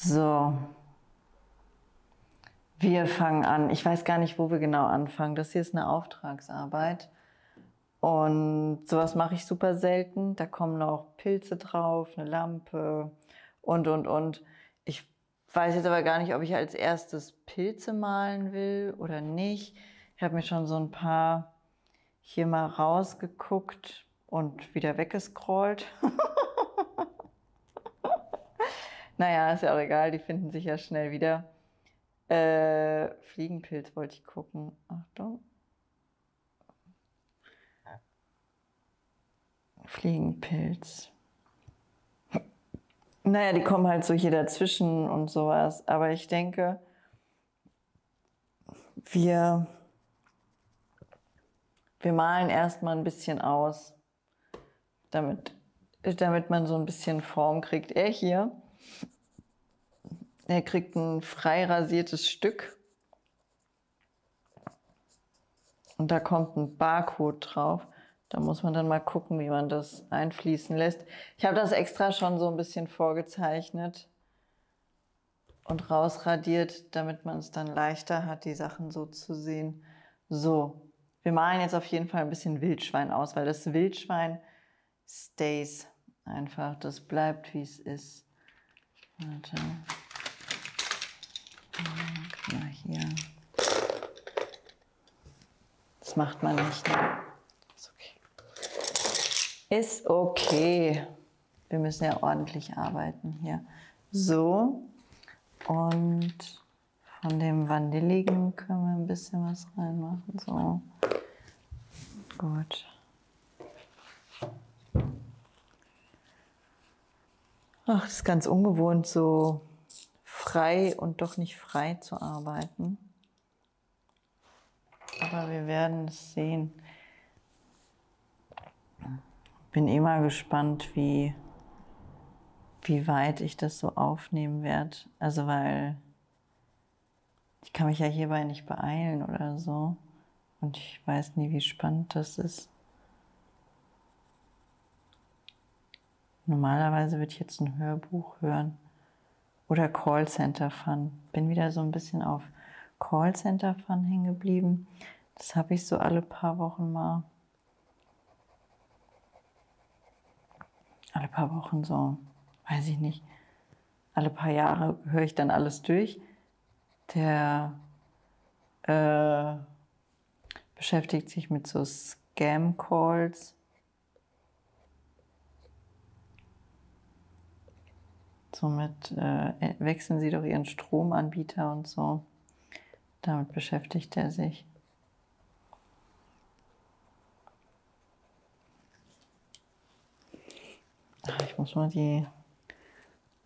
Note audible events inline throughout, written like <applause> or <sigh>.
So. Wir fangen an. Ich weiß gar nicht, wo wir genau anfangen. Das hier ist eine Auftragsarbeit. Und sowas mache ich super selten. Da kommen noch Pilze drauf, eine Lampe und, und, und. Ich weiß jetzt aber gar nicht, ob ich als erstes Pilze malen will oder nicht. Ich habe mir schon so ein paar hier mal rausgeguckt und wieder weggescrollt. <laughs> naja, ist ja auch egal, die finden sich ja schnell wieder. Äh, Fliegenpilz wollte ich gucken. Achtung. Fliegenpilz. Naja, die kommen halt so hier dazwischen und sowas. Aber ich denke, wir, wir malen erstmal ein bisschen aus, damit, damit man so ein bisschen Form kriegt. Er hier, er kriegt ein frei rasiertes Stück. Und da kommt ein Barcode drauf. Da muss man dann mal gucken, wie man das einfließen lässt. Ich habe das extra schon so ein bisschen vorgezeichnet und rausradiert, damit man es dann leichter hat, die Sachen so zu sehen. So, wir malen jetzt auf jeden Fall ein bisschen Wildschwein aus, weil das Wildschwein stays einfach. Das bleibt, wie es ist. Warte. Mal hier. Das macht man nicht. Ne? Ist okay. Wir müssen ja ordentlich arbeiten hier. So. Und von dem Vanilligen können wir ein bisschen was reinmachen. So. Gut. Ach, das ist ganz ungewohnt, so frei und doch nicht frei zu arbeiten. Aber wir werden es sehen bin immer gespannt, wie, wie weit ich das so aufnehmen werde. Also weil ich kann mich ja hierbei nicht beeilen oder so. Und ich weiß nie, wie spannend das ist. Normalerweise würde ich jetzt ein Hörbuch hören oder Callcenter Fun. Bin wieder so ein bisschen auf Callcenter Fun hängen geblieben. Das habe ich so alle paar Wochen mal. alle paar Wochen so, weiß ich nicht, alle paar Jahre höre ich dann alles durch. Der äh, beschäftigt sich mit so Scam-Calls. Somit äh, wechseln Sie doch Ihren Stromanbieter und so. Damit beschäftigt er sich. Ich muss mal die.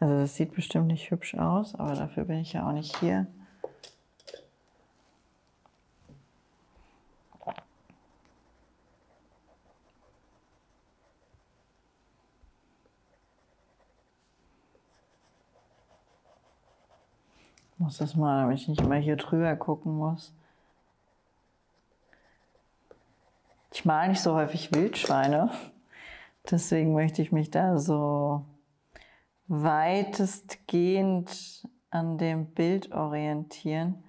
Also, das sieht bestimmt nicht hübsch aus, aber dafür bin ich ja auch nicht hier. Muss das mal, damit ich nicht immer hier drüber gucken muss. Ich male nicht so häufig Wildschweine. Deswegen möchte ich mich da so weitestgehend an dem Bild orientieren.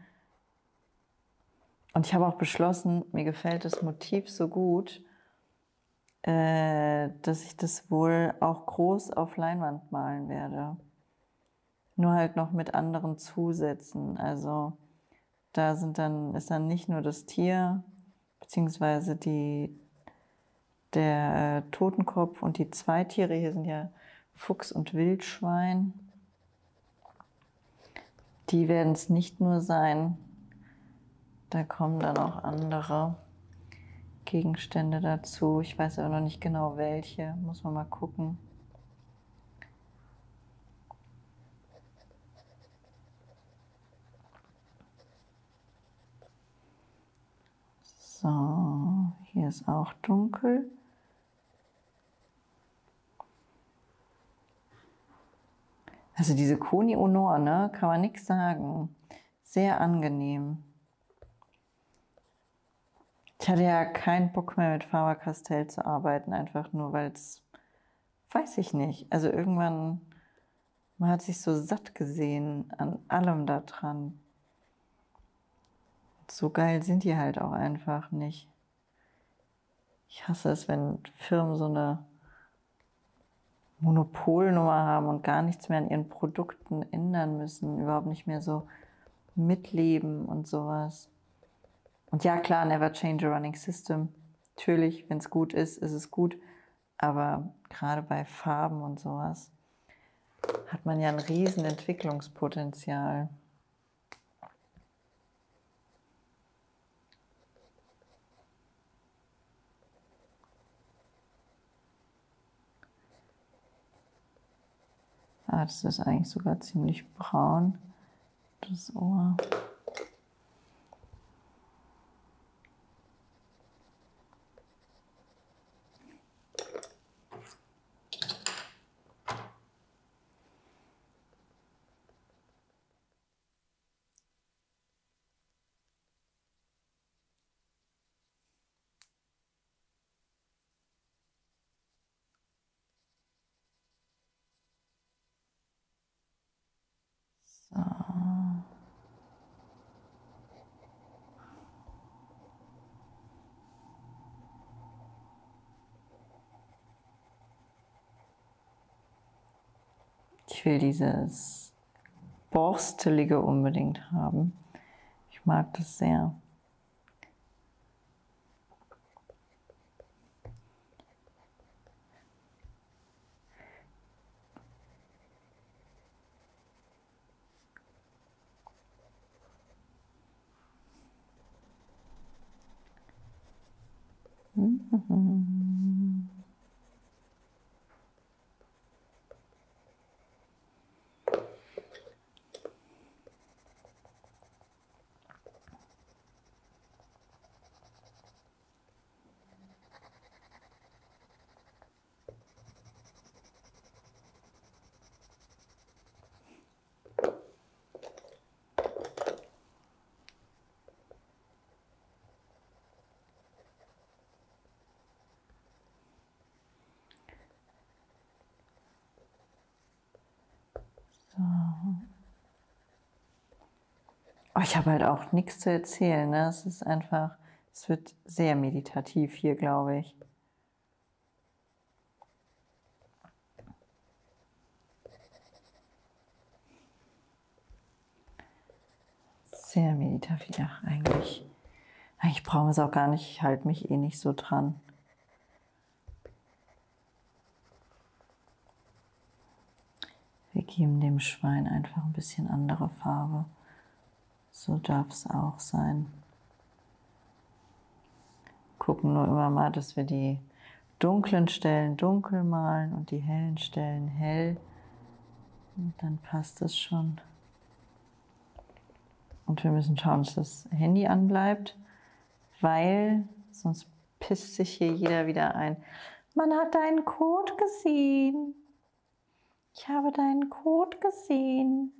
Und ich habe auch beschlossen, mir gefällt das Motiv so gut, äh, dass ich das wohl auch groß auf Leinwand malen werde. Nur halt noch mit anderen Zusätzen. Also da sind dann, ist dann nicht nur das Tier, beziehungsweise die der äh, Totenkopf und die zwei Tiere, hier sind ja Fuchs und Wildschwein, die werden es nicht nur sein. Da kommen dann auch andere Gegenstände dazu. Ich weiß aber noch nicht genau welche, muss man mal gucken. So, hier ist auch dunkel. Also diese Koni Honor, ne, kann man nichts sagen. Sehr angenehm. Ich hatte ja keinen Bock mehr mit Faber-Castell zu arbeiten, einfach nur weil es, weiß ich nicht. Also irgendwann Man hat sich so satt gesehen an allem da dran. So geil sind die halt auch einfach nicht. Ich hasse es, wenn Firmen so eine Monopolnummer haben und gar nichts mehr an ihren Produkten ändern müssen, überhaupt nicht mehr so mitleben und sowas. Und ja, klar, never change a running system. Natürlich, wenn es gut ist, ist es gut. Aber gerade bei Farben und sowas hat man ja ein riesen Entwicklungspotenzial. Ah, das ist eigentlich sogar ziemlich braun, das Ohr. Ich will dieses Borstelige unbedingt haben. Ich mag das sehr. Oh, ich habe halt auch nichts zu erzählen. Ne? Es ist einfach, es wird sehr meditativ hier, glaube ich. Sehr meditativ, ja, eigentlich. Brauchen wir es auch gar nicht. Ich halte mich eh nicht so dran. Wir geben dem Schwein einfach ein bisschen andere Farbe. So darf es auch sein. Gucken nur immer mal, dass wir die dunklen Stellen dunkel malen und die hellen Stellen hell. Und dann passt es schon. Und wir müssen schauen, dass das Handy anbleibt, weil sonst pisst sich hier jeder wieder ein. Man hat deinen Code gesehen. Ich habe deinen Code gesehen.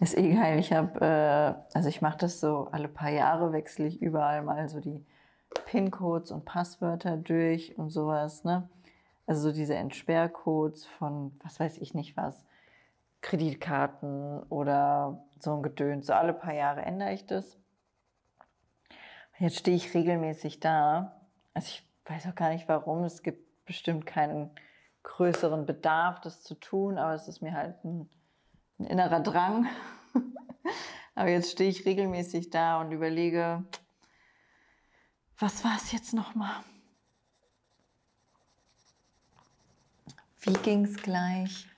Ist eh geil. Ich habe, äh, also ich mache das so alle paar Jahre wechsle ich überall mal so die PIN-Codes und Passwörter durch und sowas, ne? Also so diese Entsperrcodes von, was weiß ich nicht was, Kreditkarten oder so ein Gedöns. So alle paar Jahre ändere ich das. Jetzt stehe ich regelmäßig da. Also ich weiß auch gar nicht warum. Es gibt bestimmt keinen größeren Bedarf, das zu tun, aber es ist mir halt ein ein innerer Drang. <laughs> Aber jetzt stehe ich regelmäßig da und überlege, was war es jetzt nochmal? Wie ging es gleich?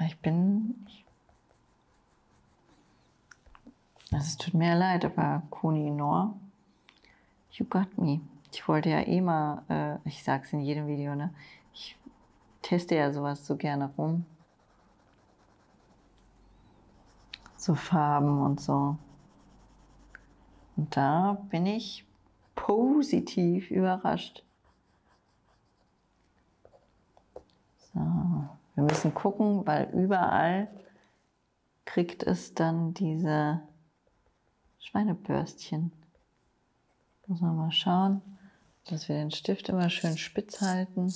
Ich bin. Also es tut mir leid, aber Kuni Nor, you got me. Ich wollte ja eh mal, äh, ich sag's in jedem Video, ne? Ich teste ja sowas so gerne rum. So Farben und so. Und da bin ich positiv überrascht. So, wir müssen gucken, weil überall kriegt es dann diese Schweinebürstchen. Muss man mal schauen, dass wir den Stift immer schön spitz halten.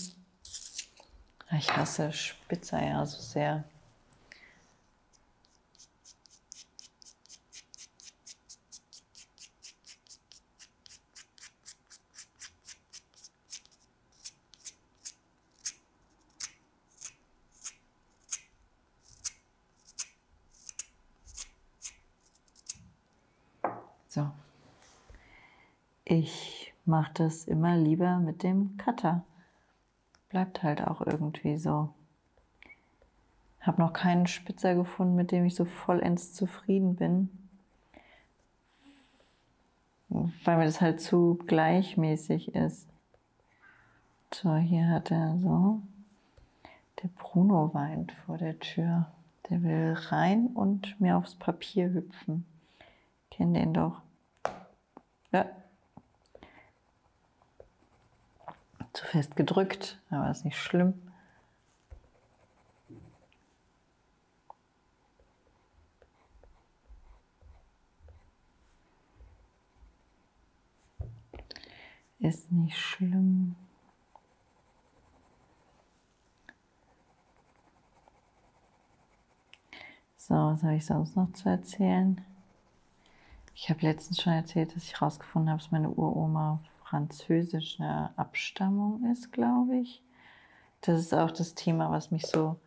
Ich hasse Spitzer ja so sehr. So. Ich mache das immer lieber mit dem Cutter. Bleibt halt auch irgendwie so. Habe noch keinen Spitzer gefunden, mit dem ich so vollends zufrieden bin. Weil mir das halt zu gleichmäßig ist. So, hier hat er so. Der Bruno weint vor der Tür. Der will rein und mir aufs Papier hüpfen. Kennt den doch. Ja. Zu fest gedrückt, aber ist nicht schlimm. Ist nicht schlimm. So, was habe ich sonst noch zu erzählen? Ich habe letztens schon erzählt, dass ich herausgefunden habe, dass meine Uroma französischer Abstammung ist, glaube ich. Das ist auch das Thema, was mich so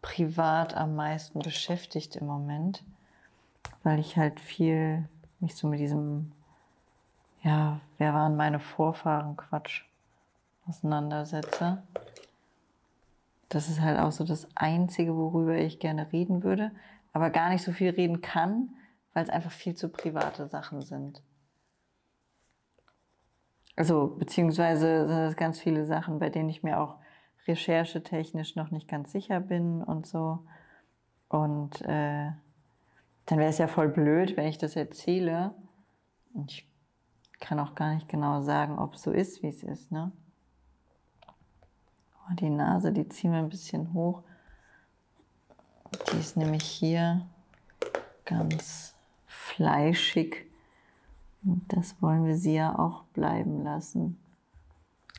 privat am meisten beschäftigt im Moment, weil ich halt viel mich so mit diesem, ja, wer waren meine Vorfahren, Quatsch, auseinandersetze. Das ist halt auch so das Einzige, worüber ich gerne reden würde, aber gar nicht so viel reden kann, weil es einfach viel zu private Sachen sind. Also, beziehungsweise sind es ganz viele Sachen, bei denen ich mir auch recherchetechnisch noch nicht ganz sicher bin und so. Und äh, dann wäre es ja voll blöd, wenn ich das erzähle. Und ich kann auch gar nicht genau sagen, ob es so ist, wie es ist. Ne? Oh, die Nase, die ziehen wir ein bisschen hoch. Die ist nämlich hier ganz fleischig. Und das wollen wir sie ja auch bleiben lassen.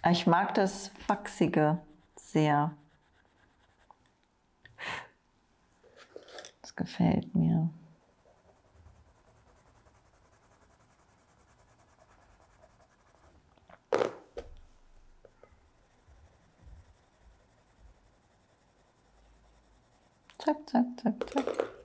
Ich mag das Wachsige sehr. Das gefällt mir. Zack, zack, zack, zack.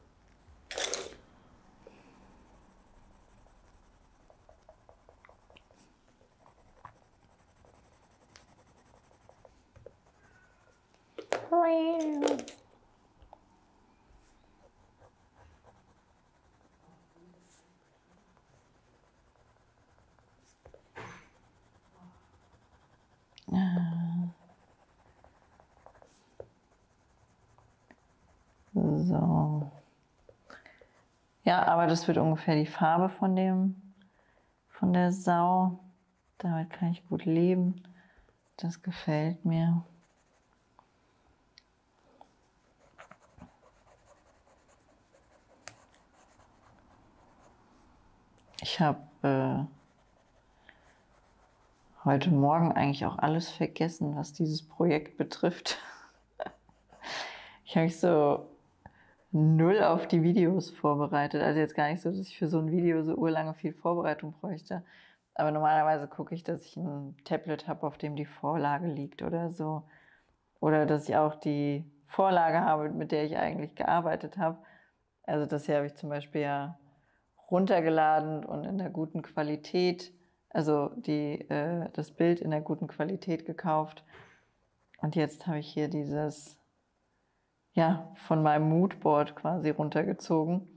So. Ja, aber das wird ungefähr die Farbe von dem, von der Sau. Damit kann ich gut leben. Das gefällt mir. Ich habe äh, heute Morgen eigentlich auch alles vergessen, was dieses Projekt betrifft. <laughs> ich habe mich so null auf die Videos vorbereitet. Also jetzt gar nicht so, dass ich für so ein Video so urlange viel Vorbereitung bräuchte. Aber normalerweise gucke ich, dass ich ein Tablet habe, auf dem die Vorlage liegt oder so. Oder dass ich auch die Vorlage habe, mit der ich eigentlich gearbeitet habe. Also das hier habe ich zum Beispiel ja runtergeladen und in der guten Qualität, also die, äh, das Bild in der guten Qualität gekauft. Und jetzt habe ich hier dieses, ja, von meinem Moodboard quasi runtergezogen.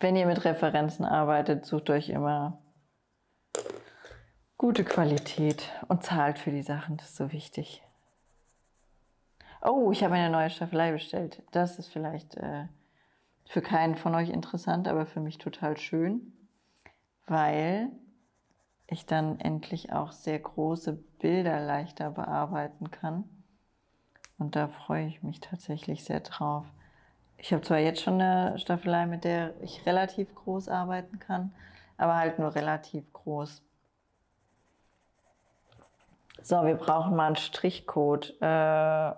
Wenn ihr mit Referenzen arbeitet, sucht euch immer gute Qualität und zahlt für die Sachen, das ist so wichtig. Oh, ich habe eine neue Staffelei bestellt. Das ist vielleicht äh, für keinen von euch interessant, aber für mich total schön, weil ich dann endlich auch sehr große Bilder leichter bearbeiten kann. Und da freue ich mich tatsächlich sehr drauf. Ich habe zwar jetzt schon eine Staffelei, mit der ich relativ groß arbeiten kann, aber halt nur relativ groß. So, wir brauchen mal einen Strichcode. Äh,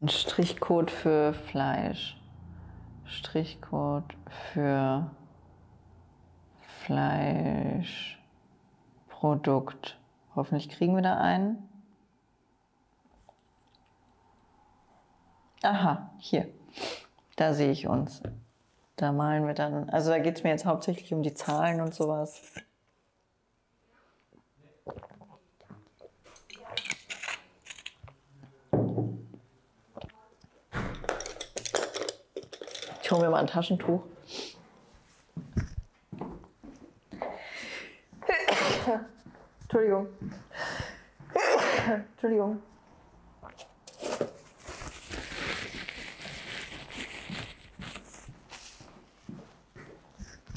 Ein Strichcode für Fleisch. Strichcode für Fleischprodukt. Hoffentlich kriegen wir da einen. Aha, hier. Da sehe ich uns. Da malen wir dann. Also da geht es mir jetzt hauptsächlich um die Zahlen und sowas. Ich hole mir mal ein Taschentuch. Entschuldigung. Entschuldigung.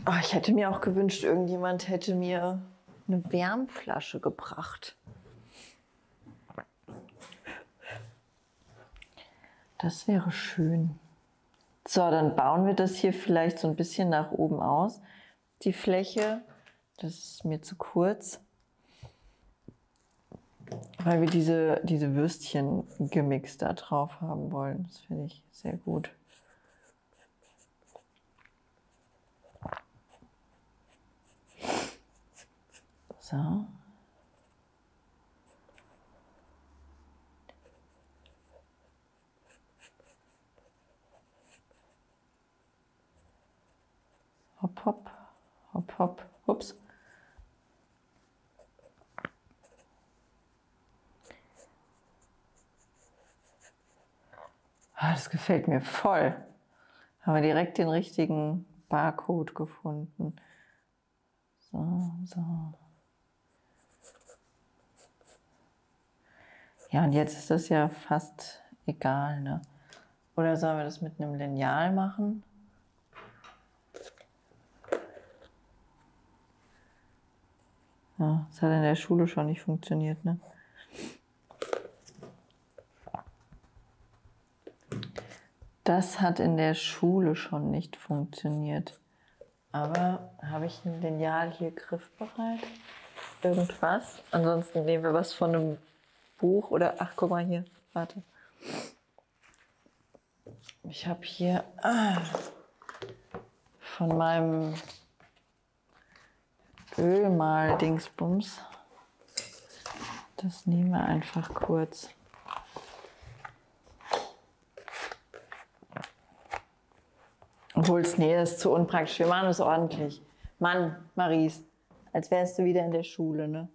Oh, ich hätte mir auch gewünscht, irgendjemand hätte mir eine Wärmflasche gebracht. Das wäre schön. So, dann bauen wir das hier vielleicht so ein bisschen nach oben aus. Die Fläche, das ist mir zu kurz, weil wir diese, diese Würstchen gemixt da drauf haben wollen. Das finde ich sehr gut. So. Hopp, hopp, hopp, hopp, ups. Ah, das gefällt mir voll. Haben wir direkt den richtigen Barcode gefunden. So, so. Ja, und jetzt ist das ja fast egal, ne? Oder sollen wir das mit einem Lineal machen? Ja, das hat in der Schule schon nicht funktioniert, ne? Das hat in der Schule schon nicht funktioniert. Aber habe ich ein Lineal hier griffbereit? Irgendwas? Ansonsten nehmen wir was von einem Buch oder, ach, guck mal hier, warte. Ich habe hier ah, von meinem Ölmal-Dingsbums. Das nehmen wir einfach kurz. Obwohl es, nee, ist zu unpraktisch. Wir machen es ordentlich. Mann, Maries, als wärst du wieder in der Schule, ne?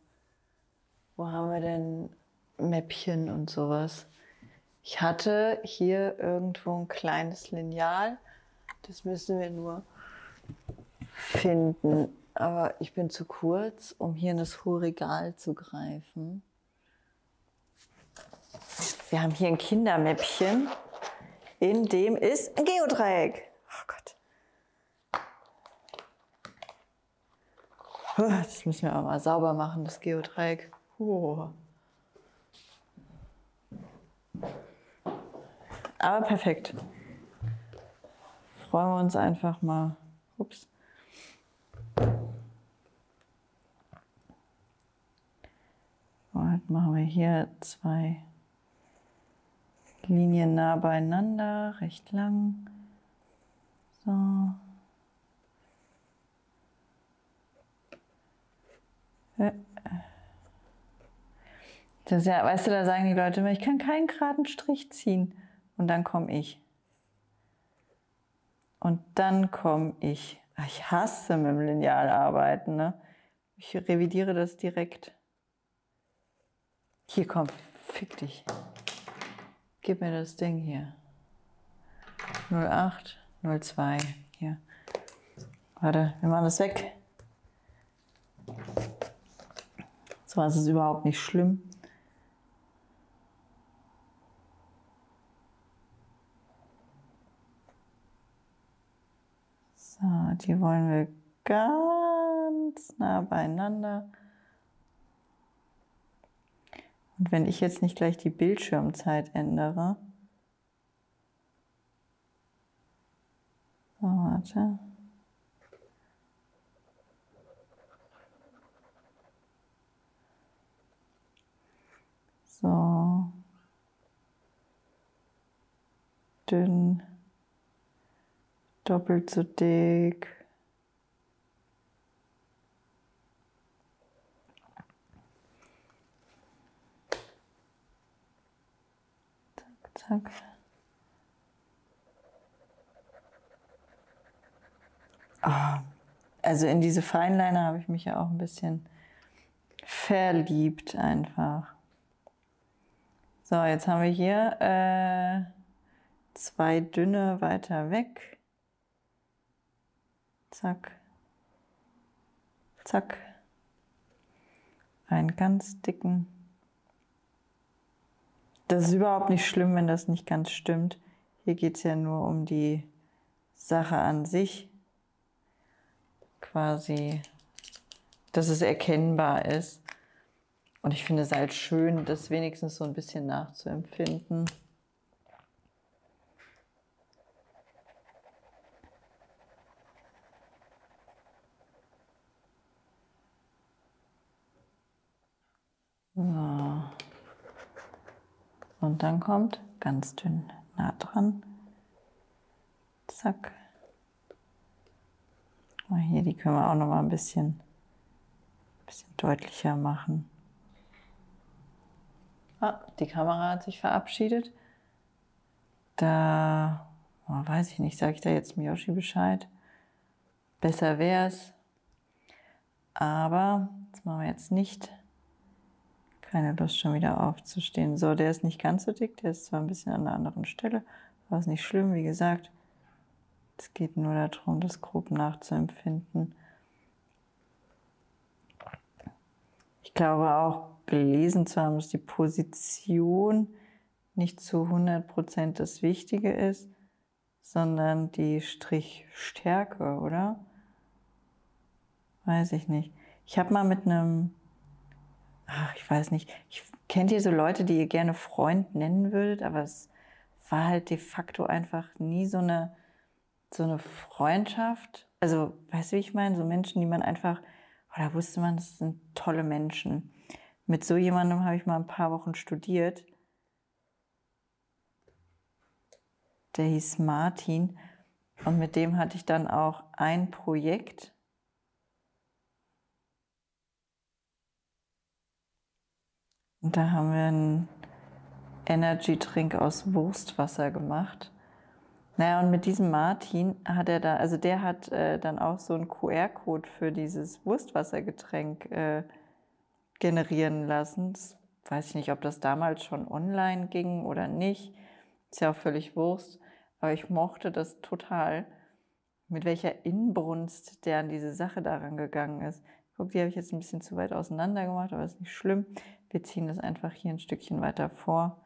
Wo haben wir denn Mäppchen und sowas? Ich hatte hier irgendwo ein kleines Lineal. Das müssen wir nur finden aber ich bin zu kurz, um hier in das hohe Regal zu greifen. Wir haben hier ein Kindermäppchen, in dem ist ein Geodreieck. Oh Gott. Das müssen wir aber mal sauber machen, das Geodreieck. Oh. Aber perfekt. Freuen wir uns einfach mal. Ups. Und machen wir hier zwei Linien nah beieinander, recht lang. So. Das ist ja, weißt du, da sagen die Leute immer, ich kann keinen geraden Strich ziehen. Und dann komme ich. Und dann komme ich. Ich hasse mit dem Lineal arbeiten. Ne? Ich revidiere das direkt. Hier komm, fick dich. Gib mir das Ding hier. 08, 02. Hier. Warte, wir machen das weg. So, es ist überhaupt nicht schlimm. So. die wollen wir ganz nah beieinander. Und wenn ich jetzt nicht gleich die Bildschirmzeit ändere, so, warte. So. Dünn. Doppelt so dick. Zack. Oh, also in diese Feinliner habe ich mich ja auch ein bisschen verliebt einfach. So, jetzt haben wir hier äh, zwei dünne weiter weg. Zack. Zack. Einen ganz dicken. Das ist überhaupt nicht schlimm, wenn das nicht ganz stimmt. Hier geht es ja nur um die Sache an sich. Quasi, dass es erkennbar ist. Und ich finde es halt schön, das wenigstens so ein bisschen nachzuempfinden. So. Und dann kommt ganz dünn nah dran. Zack. Mal hier, die können wir auch noch mal ein bisschen, bisschen deutlicher machen. Ah, die Kamera hat sich verabschiedet. Da, oh, weiß ich nicht, sage ich da jetzt Miyoshi Bescheid. Besser wäre es. Aber das machen wir jetzt nicht. Keine Lust schon wieder aufzustehen. So, der ist nicht ganz so dick, der ist zwar ein bisschen an einer anderen Stelle, aber ist nicht schlimm, wie gesagt. Es geht nur darum, das grob nachzuempfinden. Ich glaube auch, gelesen zu haben, dass die Position nicht zu 100% das Wichtige ist, sondern die Strichstärke, oder? Weiß ich nicht. Ich habe mal mit einem, ach, ich weiß nicht, ich kennt ihr so Leute, die ihr gerne Freund nennen würdet, aber es war halt de facto einfach nie so eine, so eine Freundschaft. Also, weißt du, wie ich meine? So Menschen, die man einfach, oder wusste man, das sind tolle Menschen. Mit so jemandem habe ich mal ein paar Wochen studiert. Der hieß Martin und mit dem hatte ich dann auch ein Projekt. Und da haben wir einen Energy Drink aus Wurstwasser gemacht. Naja, und mit diesem Martin hat er da, also der hat äh, dann auch so einen QR-Code für dieses Wurstwassergetränk äh, generieren lassen. Das weiß ich nicht, ob das damals schon online ging oder nicht. Ist ja auch völlig Wurst. Aber ich mochte das total, mit welcher Inbrunst der an diese Sache daran gegangen ist. Guck, die habe ich jetzt ein bisschen zu weit auseinander gemacht, aber ist nicht schlimm. Wir ziehen das einfach hier ein Stückchen weiter vor.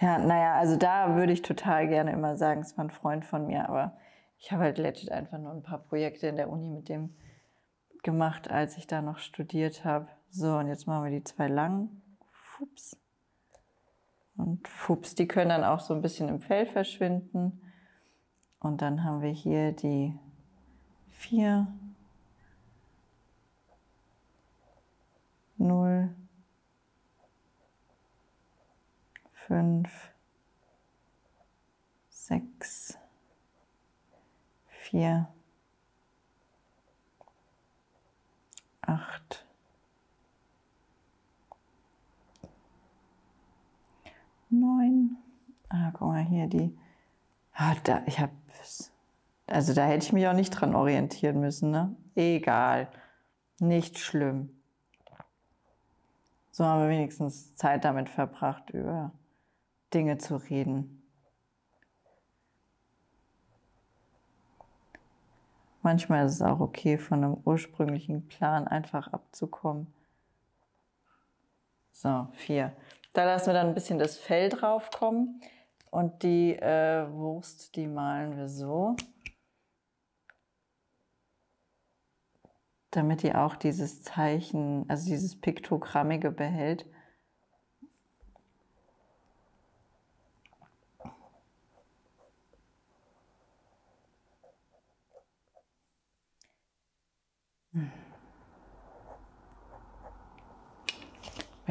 Ja, naja, also da würde ich total gerne immer sagen, es war ein Freund von mir, aber ich habe halt legit einfach nur ein paar Projekte in der Uni mit dem gemacht, als ich da noch studiert habe. So, und jetzt machen wir die zwei langen. Fups. Und Fups, die können dann auch so ein bisschen im Fell verschwinden. Und dann haben wir hier die vier, null, fünf, sechs, vier, acht, neun. Ah, guck mal hier, die. Ah, da, ich habe. Also da hätte ich mich auch nicht dran orientieren müssen, ne? Egal. Nicht schlimm. So haben wir wenigstens Zeit damit verbracht, über Dinge zu reden. Manchmal ist es auch okay, von einem ursprünglichen Plan einfach abzukommen. So, vier. Da lassen wir dann ein bisschen das Fell drauf kommen. Und die äh, Wurst, die malen wir so. Damit die auch dieses Zeichen, also dieses Piktogrammige behält.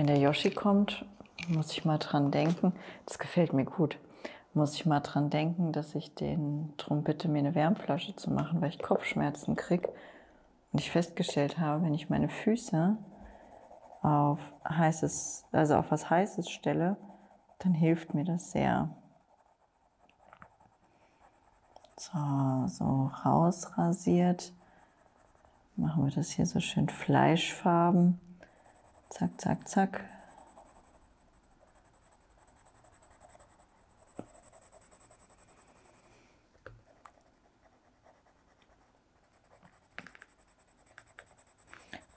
Wenn der Yoshi kommt, muss ich mal dran denken. Das gefällt mir gut. Muss ich mal dran denken, dass ich den darum bitte, mir eine Wärmflasche zu machen, weil ich Kopfschmerzen kriege. Und ich festgestellt habe, wenn ich meine Füße auf heißes, also auf was Heißes stelle, dann hilft mir das sehr. So, so rausrasiert. Machen wir das hier so schön fleischfarben. Zack, zack, zack.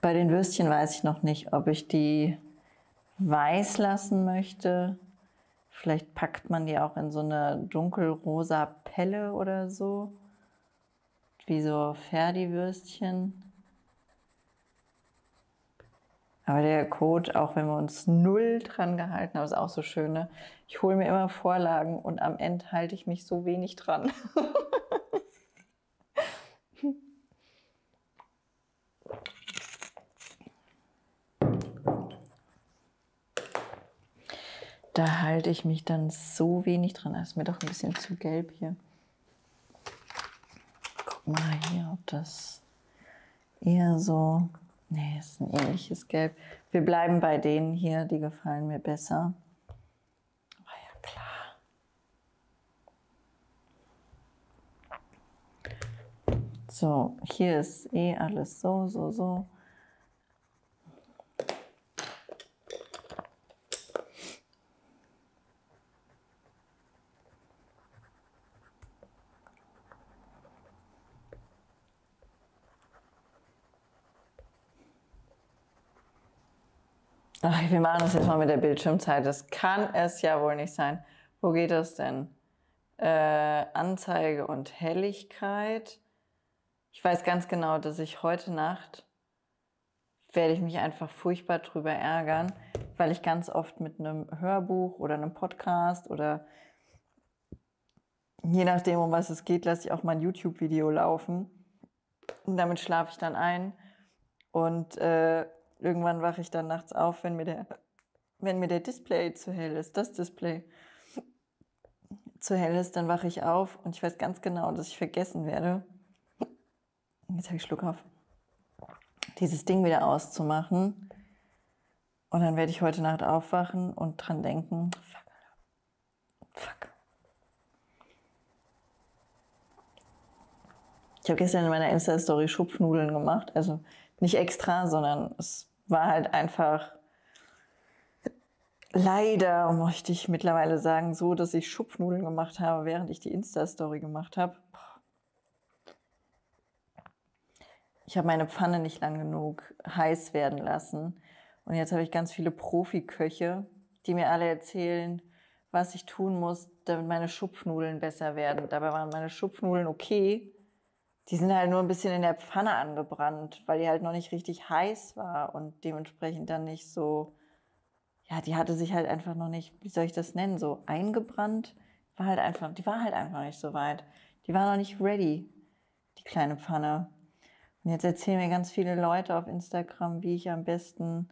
Bei den Würstchen weiß ich noch nicht, ob ich die weiß lassen möchte. Vielleicht packt man die auch in so eine dunkelrosa Pelle oder so. Wie so Ferdi-Würstchen. Aber der Code, auch wenn wir uns null dran gehalten haben, ist auch so schön. Ne? Ich hole mir immer Vorlagen und am Ende halte ich mich so wenig dran. <laughs> da halte ich mich dann so wenig dran. Das ist mir doch ein bisschen zu gelb hier. Guck mal hier, ob das eher so. Nee, ist ein ähnliches Gelb. Wir bleiben bei denen hier, die gefallen mir besser. War ja klar. So, hier ist eh alles so, so, so. Ach, wir machen das jetzt mal mit der Bildschirmzeit. Das kann es ja wohl nicht sein. Wo geht das denn? Äh, Anzeige und Helligkeit. Ich weiß ganz genau, dass ich heute Nacht werde ich mich einfach furchtbar drüber ärgern, weil ich ganz oft mit einem Hörbuch oder einem Podcast oder je nachdem, um was es geht, lasse ich auch mal ein YouTube-Video laufen. Und damit schlafe ich dann ein. Und äh, irgendwann wache ich dann nachts auf, wenn mir der, wenn mir der Display zu hell ist, das Display zu hell ist, dann wache ich auf und ich weiß ganz genau, dass ich vergessen werde. Jetzt habe ich Schluck auf. Dieses Ding wieder auszumachen. Und dann werde ich heute Nacht aufwachen und dran denken, fuck, fuck. Ich habe gestern in meiner Insta-Story Schupfnudeln gemacht. Also nicht extra, sondern es war halt einfach leider, möchte ich mittlerweile sagen, so, dass ich Schupfnudeln gemacht habe, während ich die Insta-Story gemacht habe. Ich habe meine Pfanne nicht lang genug heiß werden lassen. Und jetzt habe ich ganz viele Profiköche, die mir alle erzählen, was ich tun muss, damit meine Schupfnudeln besser werden. Dabei waren meine Schupfnudeln okay, die sind halt nur ein bisschen in der Pfanne angebrannt, weil die halt noch nicht richtig heiß war und dementsprechend dann nicht so, ja, die hatte sich halt einfach noch nicht, wie soll ich das nennen, so eingebrannt. War halt einfach, die war halt einfach nicht so weit. Die war noch nicht ready, die kleine Pfanne. Und jetzt erzählen mir ganz viele Leute auf Instagram, wie ich am besten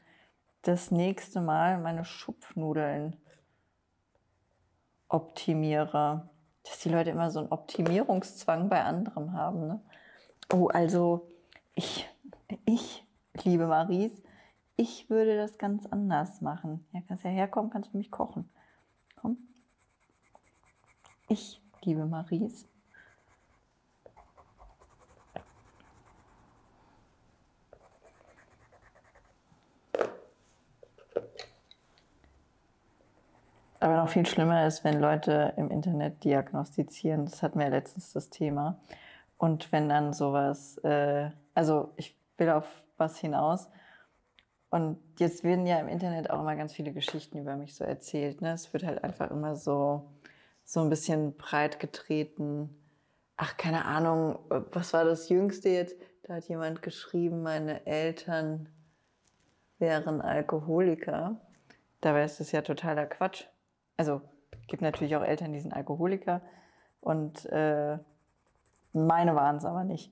das nächste Mal meine Schupfnudeln optimiere dass die Leute immer so einen Optimierungszwang bei anderem haben. Ne? Oh, also ich, ich, liebe Maries, ich würde das ganz anders machen. Ja, kannst ja herkommen, kannst für mich kochen. Komm. Ich, liebe Maries, Aber noch viel schlimmer ist, wenn Leute im Internet diagnostizieren. Das hatten wir ja letztens das Thema. Und wenn dann sowas, äh, also ich will auf was hinaus. Und jetzt werden ja im Internet auch immer ganz viele Geschichten über mich so erzählt. Ne? Es wird halt einfach immer so, so ein bisschen breit getreten. Ach, keine Ahnung, was war das Jüngste jetzt? Da hat jemand geschrieben, meine Eltern wären Alkoholiker. Dabei ist das ja totaler Quatsch. Also gibt natürlich auch Eltern, die sind Alkoholiker und äh, meine waren es aber nicht.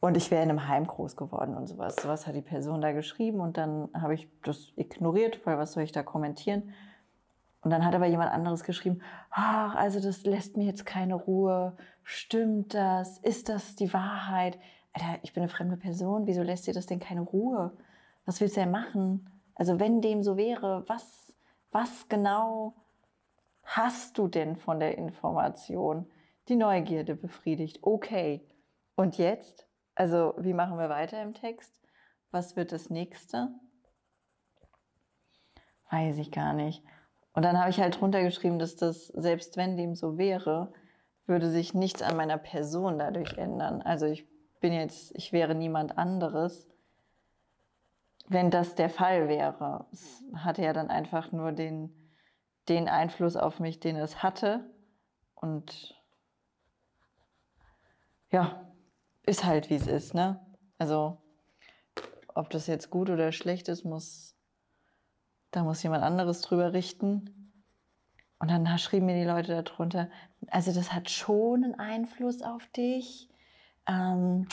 Und ich wäre in einem Heim groß geworden und sowas. Sowas hat die Person da geschrieben und dann habe ich das ignoriert, weil was soll ich da kommentieren? Und dann hat aber jemand anderes geschrieben, ach, also das lässt mir jetzt keine Ruhe. Stimmt das? Ist das die Wahrheit? Alter, ich bin eine fremde Person. Wieso lässt dir das denn keine Ruhe? Was willst du denn machen? Also wenn dem so wäre, was, was genau hast du denn von der Information? Die Neugierde befriedigt. Okay. Und jetzt? Also wie machen wir weiter im Text? Was wird das nächste? Weiß ich gar nicht. Und dann habe ich halt drunter geschrieben, dass das, selbst wenn dem so wäre, würde sich nichts an meiner Person dadurch ändern. Also ich bin jetzt, ich wäre niemand anderes, wenn das der Fall wäre. Es hatte ja dann einfach nur den, den Einfluss auf mich, den es hatte. Und ja, ist halt wie es ist, ne? Also, ob das jetzt gut oder schlecht ist, muss da muss jemand anderes drüber richten. Und dann schrieben mir die Leute darunter, also das hat schon einen Einfluss auf dich. Ähm,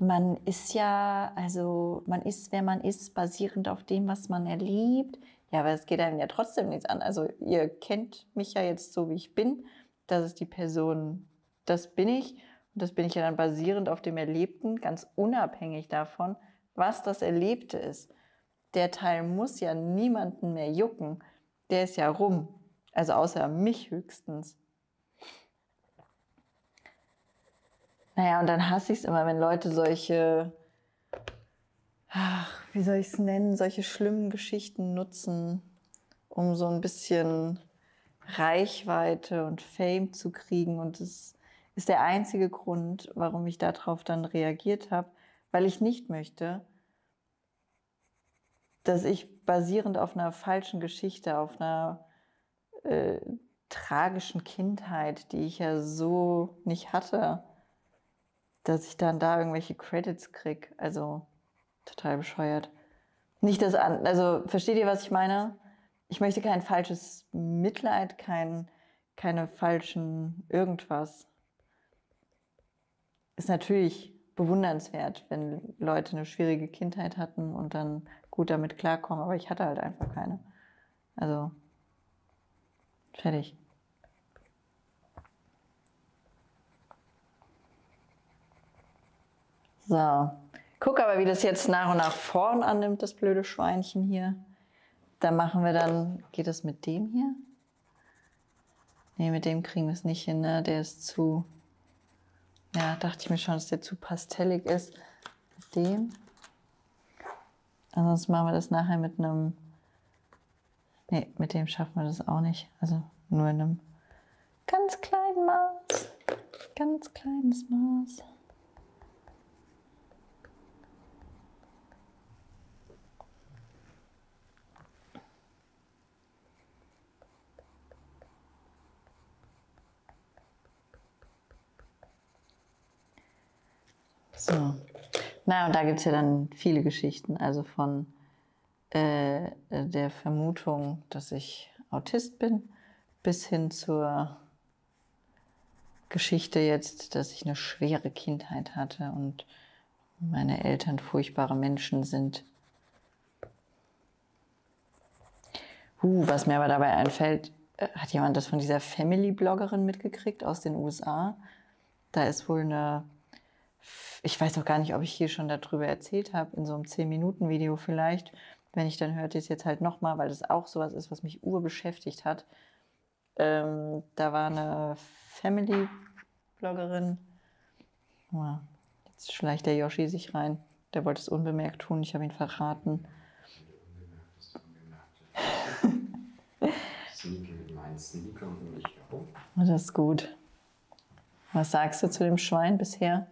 man ist ja, also man ist, wer man ist, basierend auf dem, was man erlebt. Ja, aber es geht einem ja trotzdem nichts an. Also ihr kennt mich ja jetzt so, wie ich bin. Das ist die Person, das bin ich. Und das bin ich ja dann basierend auf dem Erlebten, ganz unabhängig davon, was das Erlebte ist der Teil muss ja niemanden mehr jucken. Der ist ja rum. Also außer mich höchstens. Naja, und dann hasse ich es immer, wenn Leute solche, ach, wie soll ich es nennen, solche schlimmen Geschichten nutzen, um so ein bisschen Reichweite und Fame zu kriegen. Und das ist der einzige Grund, warum ich darauf dann reagiert habe, weil ich nicht möchte, dass ich basierend auf einer falschen Geschichte, auf einer äh, tragischen Kindheit, die ich ja so nicht hatte, dass ich dann da irgendwelche Credits kriege. Also total bescheuert. Nicht das an, also versteht ihr, was ich meine? Ich möchte kein falsches Mitleid, kein, keine falschen irgendwas. Ist natürlich bewundernswert, wenn Leute eine schwierige Kindheit hatten und dann gut damit klarkommen, aber ich hatte halt einfach keine. Also, fertig. So, guck aber, wie das jetzt nach und nach vorn annimmt, das blöde Schweinchen hier. Da machen wir dann, geht das mit dem hier? Ne, mit dem kriegen wir es nicht hin, ne? Der ist zu, ja, dachte ich mir schon, dass der zu pastellig ist. Mit dem. Ansonsten machen wir das nachher mit einem. Nee, mit dem schaffen wir das auch nicht. Also nur in einem ganz kleinen Maß. Ganz kleines Maß. So. Na, und da gibt es ja dann viele Geschichten, also von äh, der Vermutung, dass ich Autist bin, bis hin zur Geschichte jetzt, dass ich eine schwere Kindheit hatte und meine Eltern furchtbare Menschen sind. Uh, was mir aber dabei einfällt, äh, hat jemand das von dieser Family-Bloggerin mitgekriegt aus den USA? Da ist wohl eine ich weiß auch gar nicht, ob ich hier schon darüber erzählt habe, in so einem 10-Minuten-Video vielleicht. Wenn ich dann hört, es jetzt halt nochmal, weil das auch sowas ist, was mich urbeschäftigt hat. Ähm, da war eine Family-Bloggerin. Jetzt schleicht der Yoshi sich rein. Der wollte es unbemerkt tun. Ich habe ihn verraten. <laughs> Das ist gut. Was sagst du zu dem Schwein bisher?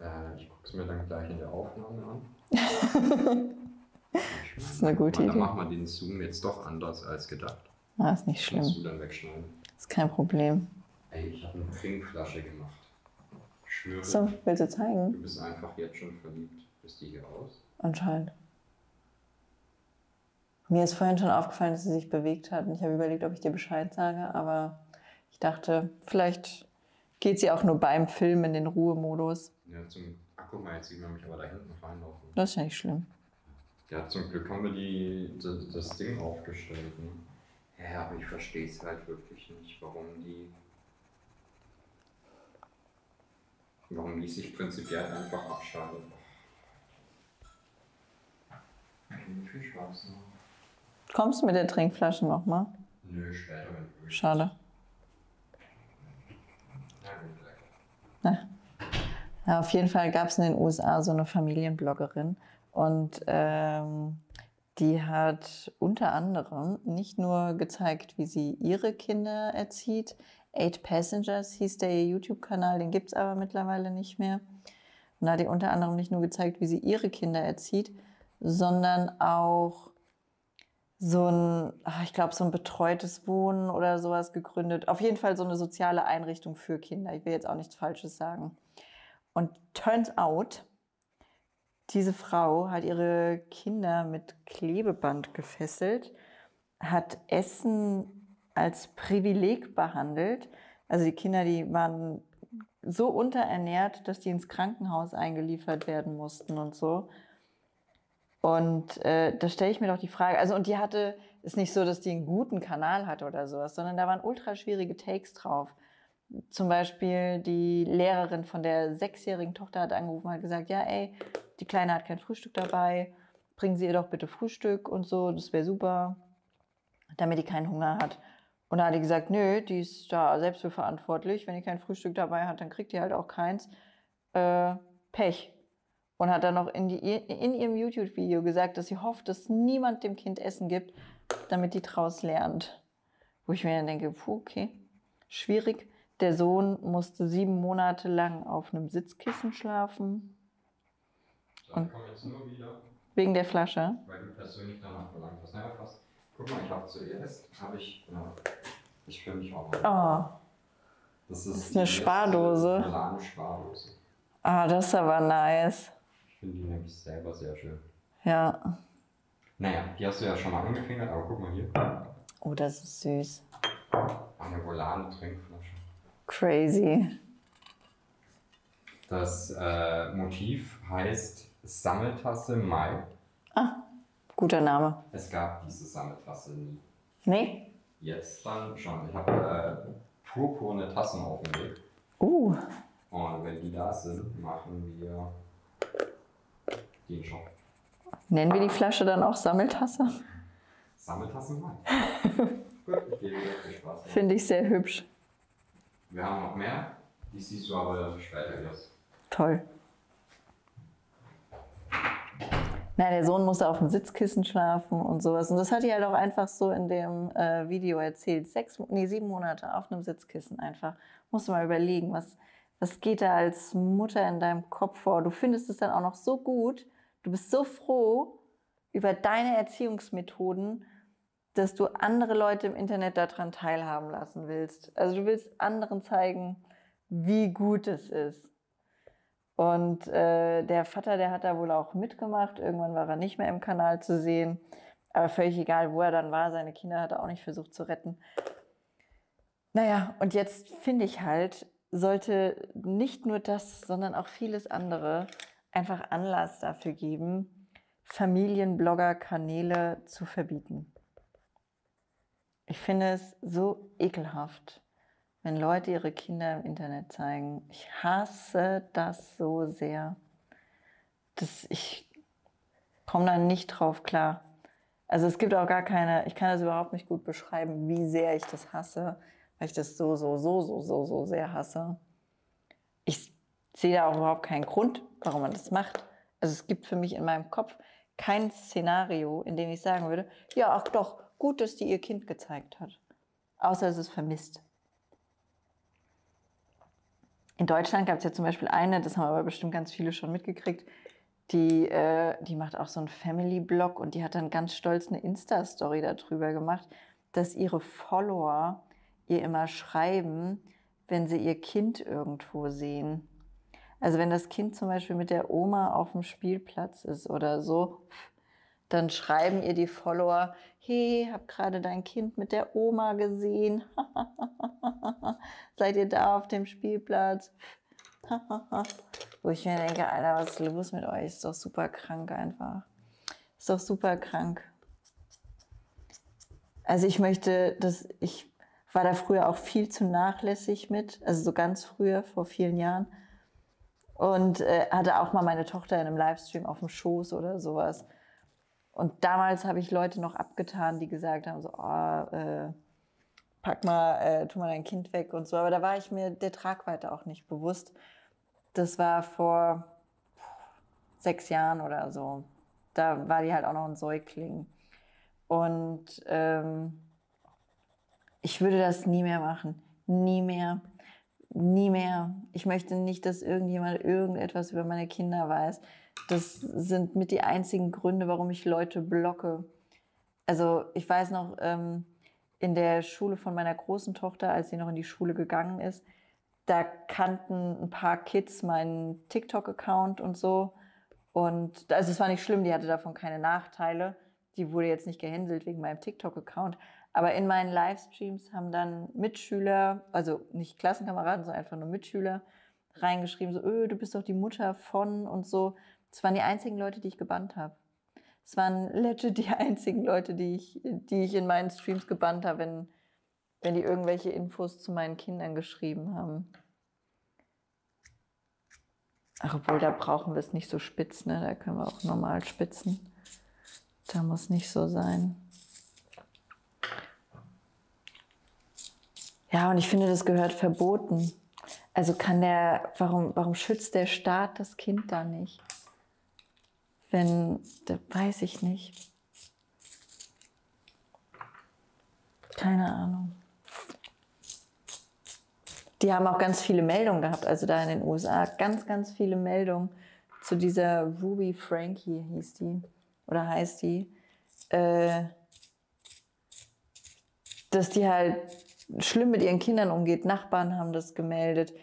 Äh, ich gucke es mir dann gleich in der Aufnahme an. <laughs> das ist eine gute Idee. Dann macht man den Zoom jetzt doch anders als gedacht. Ah, ist nicht schlimm. Kannst du dann wegschneiden. Ist kein Problem. Ey, ich habe eine Trinkflasche gemacht. Schwöre, So, willst du zeigen? du bist einfach jetzt schon verliebt. Ist die hier aus? Anscheinend. Mir ist vorhin schon aufgefallen, dass sie sich bewegt hat und ich habe überlegt, ob ich dir Bescheid sage, aber ich dachte, vielleicht geht sie auch nur beim Film in den Ruhemodus. Ja, zum. Jetzt sieht man mich aber da hinten reinlaufen. Das ist ja nicht schlimm. Ja, zum Glück haben wir die, das, das Ding aufgestellt. Ne? Ja, aber ich verstehe es halt wirklich nicht, warum die. Warum die sich prinzipiell einfach abschaltet. Okay, viel Spaß noch. Kommst du mit der Trinkflasche nochmal? Nö, später, wenn du. Schade. Ja, gut, vielleicht. Ja, auf jeden Fall gab es in den USA so eine Familienbloggerin und ähm, die hat unter anderem nicht nur gezeigt, wie sie ihre Kinder erzieht. Eight Passengers hieß der YouTube-Kanal, den gibt es aber mittlerweile nicht mehr. Und da hat die unter anderem nicht nur gezeigt, wie sie ihre Kinder erzieht, sondern auch so ein, ich glaube, so ein betreutes Wohnen oder sowas gegründet. Auf jeden Fall so eine soziale Einrichtung für Kinder. Ich will jetzt auch nichts Falsches sagen. Und turns out, diese Frau hat ihre Kinder mit Klebeband gefesselt, hat Essen als Privileg behandelt. Also die Kinder, die waren so unterernährt, dass die ins Krankenhaus eingeliefert werden mussten und so. Und äh, da stelle ich mir doch die Frage, also und die hatte, ist nicht so, dass die einen guten Kanal hatte oder sowas, sondern da waren ultra schwierige Takes drauf. Zum Beispiel die Lehrerin von der sechsjährigen Tochter hat angerufen und hat gesagt, ja ey, die Kleine hat kein Frühstück dabei, bringen Sie ihr doch bitte Frühstück und so, das wäre super, damit die keinen Hunger hat. Und da hat die gesagt, nö, die ist da selbst für verantwortlich, wenn die kein Frühstück dabei hat, dann kriegt die halt auch keins. Äh, Pech. Und hat dann noch in, die, in ihrem YouTube-Video gesagt, dass sie hofft, dass niemand dem Kind Essen gibt, damit die draus lernt. Wo ich mir dann denke, puh, okay, schwierig. Der Sohn musste sieben Monate lang auf einem Sitzkissen schlafen, So, ich komme jetzt nur wieder, wegen der Flasche. weil du persönlich danach verlangt hast. Naja, fast. Guck mal, ich habe zuerst, habe ich, ja, ich filme mich auch mal. Oh, Das ist ist eine Spardose. Milano Spardose. ah, das ist aber nice. Ich finde die nämlich selber sehr schön. Ja. Naja, die hast du ja schon mal angefingert, aber guck mal hier. Oh, das ist süß. Eine Volane Trinkflasche. Crazy. Das äh, Motiv heißt Sammeltasse Mai. Guter Name. Es gab diese Sammeltasse nie. Nee? Jetzt dann schon. Ich habe äh, purpurne Tassen auf dem Weg. Uh, Und wenn die da sind, machen wir den Shop. nennen wir die Flasche dann auch Sammeltasse? Sammeltassen Mai. <laughs> Gut, ich gebe dir viel Spaß. Finde ich sehr hübsch. Wir haben noch mehr. Die siehst du aber später erst. Toll. Na, der Sohn musste auf dem Sitzkissen schlafen und sowas. Und das hat die halt auch einfach so in dem äh, Video erzählt. Sechs, nee, sieben Monate auf einem Sitzkissen einfach. Musst du mal überlegen, was, was geht da als Mutter in deinem Kopf vor? Du findest es dann auch noch so gut. Du bist so froh über deine Erziehungsmethoden, dass du andere Leute im Internet daran teilhaben lassen willst. Also du willst anderen zeigen, wie gut es ist. Und äh, der Vater, der hat da wohl auch mitgemacht. Irgendwann war er nicht mehr im Kanal zu sehen. Aber völlig egal, wo er dann war. Seine Kinder hat er auch nicht versucht zu retten. Naja, und jetzt finde ich halt, sollte nicht nur das, sondern auch vieles andere einfach Anlass dafür geben, Familienblogger-Kanäle zu verbieten. Ich finde es so ekelhaft, wenn Leute ihre Kinder im Internet zeigen. Ich hasse das so sehr. Das, ich komme da nicht drauf klar. Also es gibt auch gar keine, ich kann das überhaupt nicht gut beschreiben, wie sehr ich das hasse, weil ich das so, so, so, so, so, so sehr hasse. Ich sehe da auch überhaupt keinen Grund, warum man das macht. Also es gibt für mich in meinem Kopf kein Szenario, in dem ich sagen würde, ja, ach doch, gut, dass die ihr Kind gezeigt hat. Außer es ist vermisst. In Deutschland gab es ja zum Beispiel eine, das haben aber bestimmt ganz viele schon mitgekriegt, die, äh, die macht auch so einen Family-Blog und die hat dann ganz stolz eine Insta-Story darüber gemacht, dass ihre Follower ihr immer schreiben, wenn sie ihr Kind irgendwo sehen. Also wenn das Kind zum Beispiel mit der Oma auf dem Spielplatz ist oder so, dann schreiben ihr die Follower, hey, hab gerade dein Kind mit der Oma gesehen. <laughs> Seid ihr da auf dem Spielplatz? <laughs> Wo ich mir denke, Alter, was ist los mit euch? Ist doch super krank einfach. Ist doch super krank. Also ich möchte, dass ich war da früher auch viel zu nachlässig mit, also so ganz früher, vor vielen Jahren. Und äh, hatte auch mal meine Tochter in einem Livestream auf dem Schoß oder sowas. Und damals habe ich Leute noch abgetan, die gesagt haben, so, oh, äh, pack mal, äh, tu mal dein Kind weg und so. Aber da war ich mir der Tragweite auch nicht bewusst. Das war vor sechs Jahren oder so. Da war die halt auch noch ein Säugling. Und ähm, ich würde das nie mehr machen. Nie mehr. Nie mehr. Ich möchte nicht, dass irgendjemand irgendetwas über meine Kinder weiß. Das sind mit die einzigen Gründe, warum ich Leute blocke. Also ich weiß noch, ähm, in der Schule von meiner großen Tochter, als sie noch in die Schule gegangen ist, da kannten ein paar Kids meinen TikTok-Account und so. Und also es war nicht schlimm, die hatte davon keine Nachteile. Die wurde jetzt nicht gehänselt wegen meinem TikTok-Account. Aber in meinen Livestreams haben dann Mitschüler, also nicht Klassenkameraden, sondern einfach nur Mitschüler, reingeschrieben, so, öh, du bist doch die Mutter von und so. Das waren die einzigen Leute, die ich gebannt habe. Es waren legit die <laughs> einzigen Leute, die ich, die ich in meinen Streams gebannt habe, wenn, wenn die irgendwelche Infos zu meinen Kindern geschrieben haben. Ach, obwohl, da brauchen wir es nicht so spitz, ne? Da können wir auch normal spitzen. Da muss nicht so sein. Ja, und ich finde, das gehört verboten. Also kann der, warum, warum schützt der Staat das Kind da nicht? Wenn, das weiß ich nicht. Keine Ahnung. Die haben auch ganz viele Meldungen gehabt, also da in den USA, ganz, ganz viele Meldungen zu dieser Ruby Frankie hieß die oder heißt die, äh, dass die halt schlimm mit ihren Kindern umgeht. Nachbarn haben das gemeldet.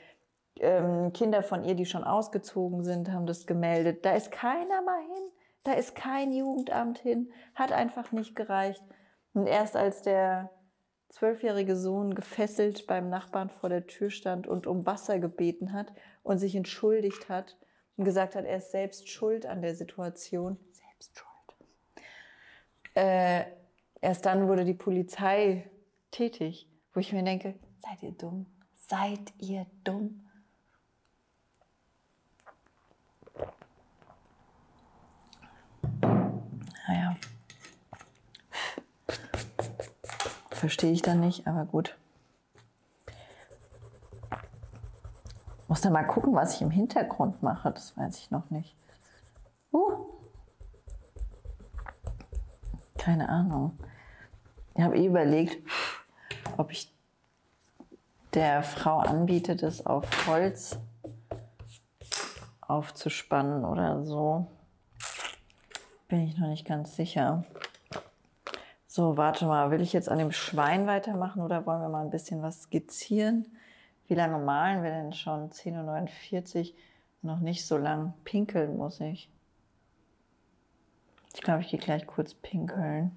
Ähm, Kinder von ihr, die schon ausgezogen sind, haben das gemeldet. Da ist keiner mal hin. Da ist kein Jugendamt hin. Hat einfach nicht gereicht. Und erst als der zwölfjährige Sohn gefesselt beim Nachbarn vor der Tür stand und um Wasser gebeten hat und sich entschuldigt hat und gesagt hat, er ist selbst schuld an der Situation. Selbst schuld. Äh, erst dann wurde die Polizei tätig. Wo ich mir denke, seid ihr dumm? Seid ihr dumm? Naja. Verstehe ich dann nicht, aber gut. Muss dann mal gucken, was ich im Hintergrund mache. Das weiß ich noch nicht. Uh. Keine Ahnung. Ich habe eh überlegt, ob ich der Frau anbiete, das auf Holz aufzuspannen oder so. Bin ich noch nicht ganz sicher. So, warte mal, will ich jetzt an dem Schwein weitermachen oder wollen wir mal ein bisschen was skizzieren? Wie lange malen wir denn schon? 10.49 Uhr, noch nicht so lang. Pinkeln muss ich. Ich glaube, ich gehe gleich kurz pinkeln.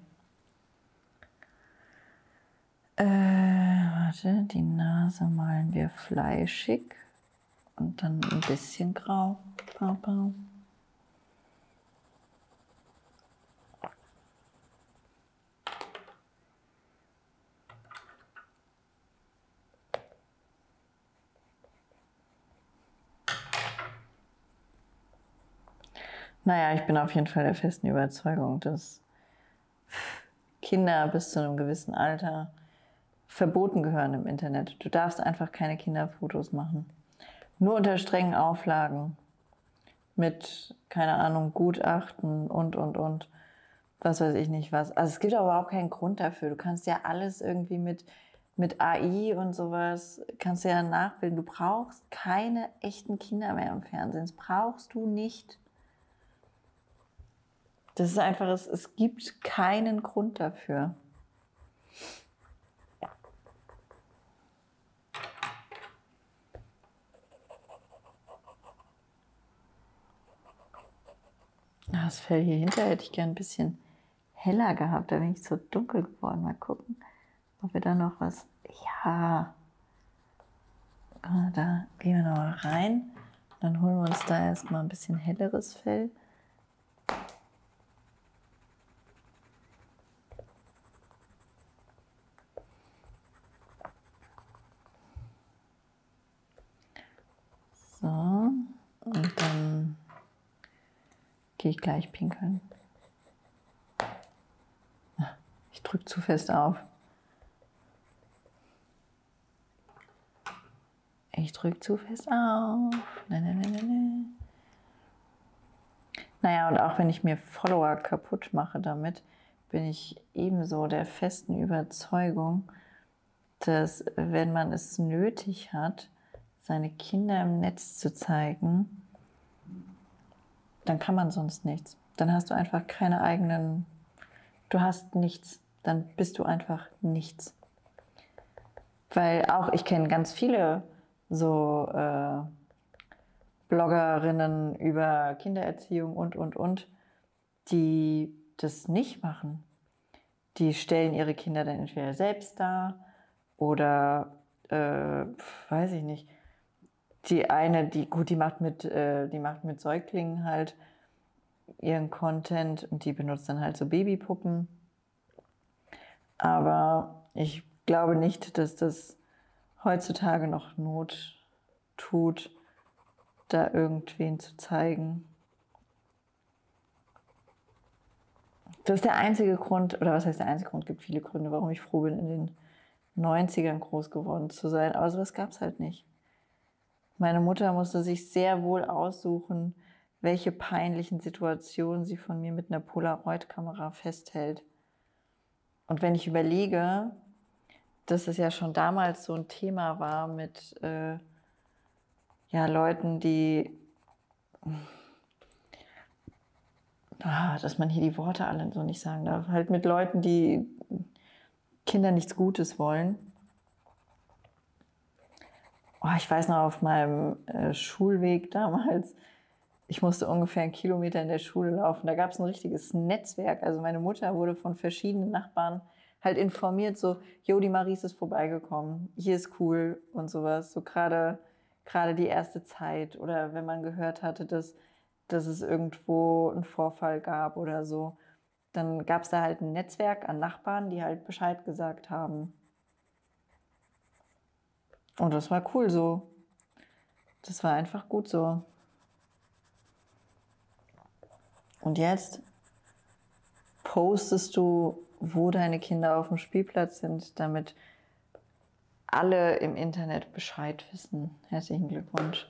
Äh, warte, die Nase malen wir fleischig und dann ein bisschen grau. Bau. Naja, ich bin auf jeden Fall der festen Überzeugung, dass Kinder bis zu einem gewissen Alter verboten gehören im Internet. Du darfst einfach keine Kinderfotos machen. Nur unter strengen Auflagen. Mit, keine Ahnung, Gutachten und, und, und. Was weiß ich nicht was. Also es gibt aber überhaupt keinen Grund dafür. Du kannst ja alles irgendwie mit, mit AI und sowas, kannst ja nachbilden. Du brauchst keine echten Kinder mehr im Fernsehen. Das brauchst du nicht. Das ist einfach, es, es gibt keinen Grund dafür. Das Fell hier hinter hätte ich gern ein bisschen heller gehabt. Da bin ich so dunkel geworden. Mal gucken, ob wir da noch was. Ja. Da gehen wir noch mal rein. Dann holen wir uns da erstmal ein bisschen helleres Fell. So, und dann gehe ich gleich pinkeln. Ich drücke zu fest auf. Ich drücke zu fest auf. Nein, nein, nein, nein. Naja, und auch wenn ich mir Follower kaputt mache damit, bin ich ebenso der festen Überzeugung, dass wenn man es nötig hat, seine Kinder im Netz zu zeigen, dann kann man sonst nichts. Dann hast du einfach keine eigenen, du hast nichts, dann bist du einfach nichts. Weil auch ich kenne ganz viele so äh, Bloggerinnen über Kindererziehung und, und, und, die das nicht machen. Die stellen ihre Kinder dann entweder selbst dar oder, äh, weiß ich nicht, die eine, die gut, die macht mit, äh, die macht mit Säuglingen halt ihren Content und die benutzt dann halt so Babypuppen. Aber ich glaube nicht, dass das heutzutage noch Not tut, da irgendwen zu zeigen. Das ist der einzige Grund, oder was heißt der einzige Grund? Es gibt viele Gründe, warum ich froh bin, in den 90ern groß geworden zu sein. Aber sowas gab es halt nicht. Meine Mutter musste sich sehr wohl aussuchen, welche peinlichen Situationen sie von mir mit einer Polaroid-Kamera festhält. Und wenn ich überlege, dass es ja schon damals so ein Thema war mit äh, ja, Leuten, die, ah, dass man hier die Worte alle so nicht sagen darf, halt mit Leuten, die Kinder nichts Gutes wollen. Oh, ich weiß noch, auf meinem äh, Schulweg damals, ich musste ungefähr einen Kilometer in der Schule laufen. Da gab es ein richtiges Netzwerk. Also meine Mutter wurde von verschiedenen Nachbarn halt informiert, so, jo, die Maries ist vorbeigekommen, hier ist cool und sowas. So gerade gerade die erste Zeit oder wenn man gehört hatte, dass, dass es irgendwo einen Vorfall gab oder so, dann gab es da halt ein Netzwerk an Nachbarn, die halt Bescheid gesagt haben. Und das war cool so. Das war einfach gut so. Und jetzt postest du, wo deine Kinder auf dem Spielplatz sind, damit alle im Internet Bescheid wissen. Herzlichen Glückwunsch.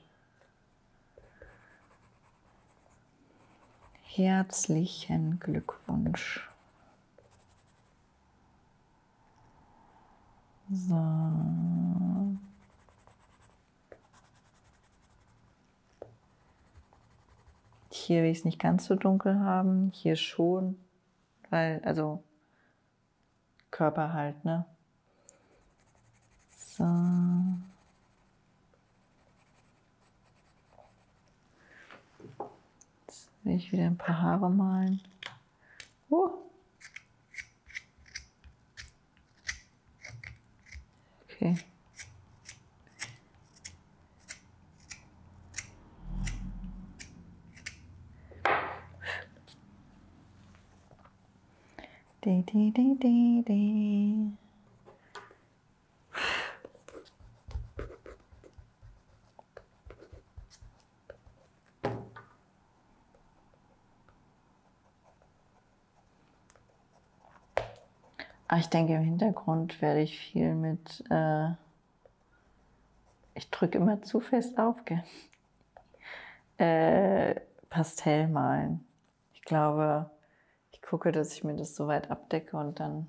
Herzlichen Glückwunsch. So. Hier will ich es nicht ganz so dunkel haben, hier schon, weil, also Körper halt, ne? So. Jetzt will ich wieder ein paar Haare malen. Uh. Okay. Di, di, di, di, di. Ah, ich denke, im Hintergrund werde ich viel mit. Äh ich drücke immer zu fest auf, gell? Äh, Pastell malen. Ich glaube, gucke, dass ich mir das so weit abdecke und dann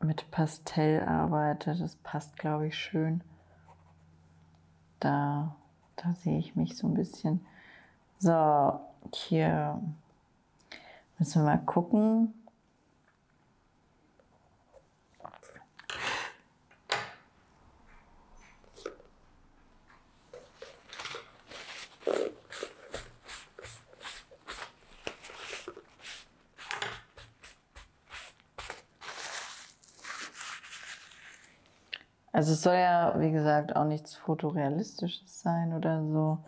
mit Pastell arbeite. Das passt, glaube ich, schön. Da, da sehe ich mich so ein bisschen. So, hier müssen wir mal gucken. Also es soll ja, wie gesagt, auch nichts Fotorealistisches sein oder so.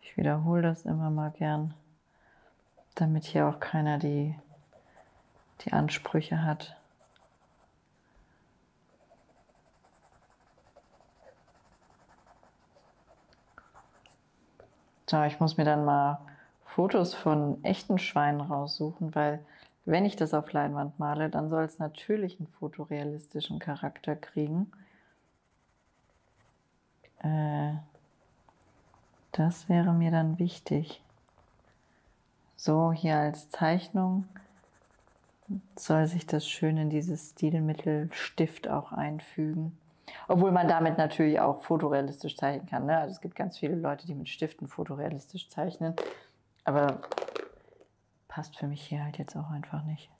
Ich wiederhole das immer mal gern, damit hier auch keiner die, die Ansprüche hat. So, ich muss mir dann mal Fotos von echten Schweinen raussuchen, weil wenn ich das auf Leinwand male, dann soll es natürlich einen fotorealistischen Charakter kriegen. Äh, das wäre mir dann wichtig. So hier als Zeichnung soll sich das schön in dieses Stilmittel Stift auch einfügen. Obwohl man damit natürlich auch fotorealistisch zeichnen kann. Ne? Also es gibt ganz viele Leute, die mit Stiften fotorealistisch zeichnen. Aber passt für mich hier halt jetzt auch einfach nicht.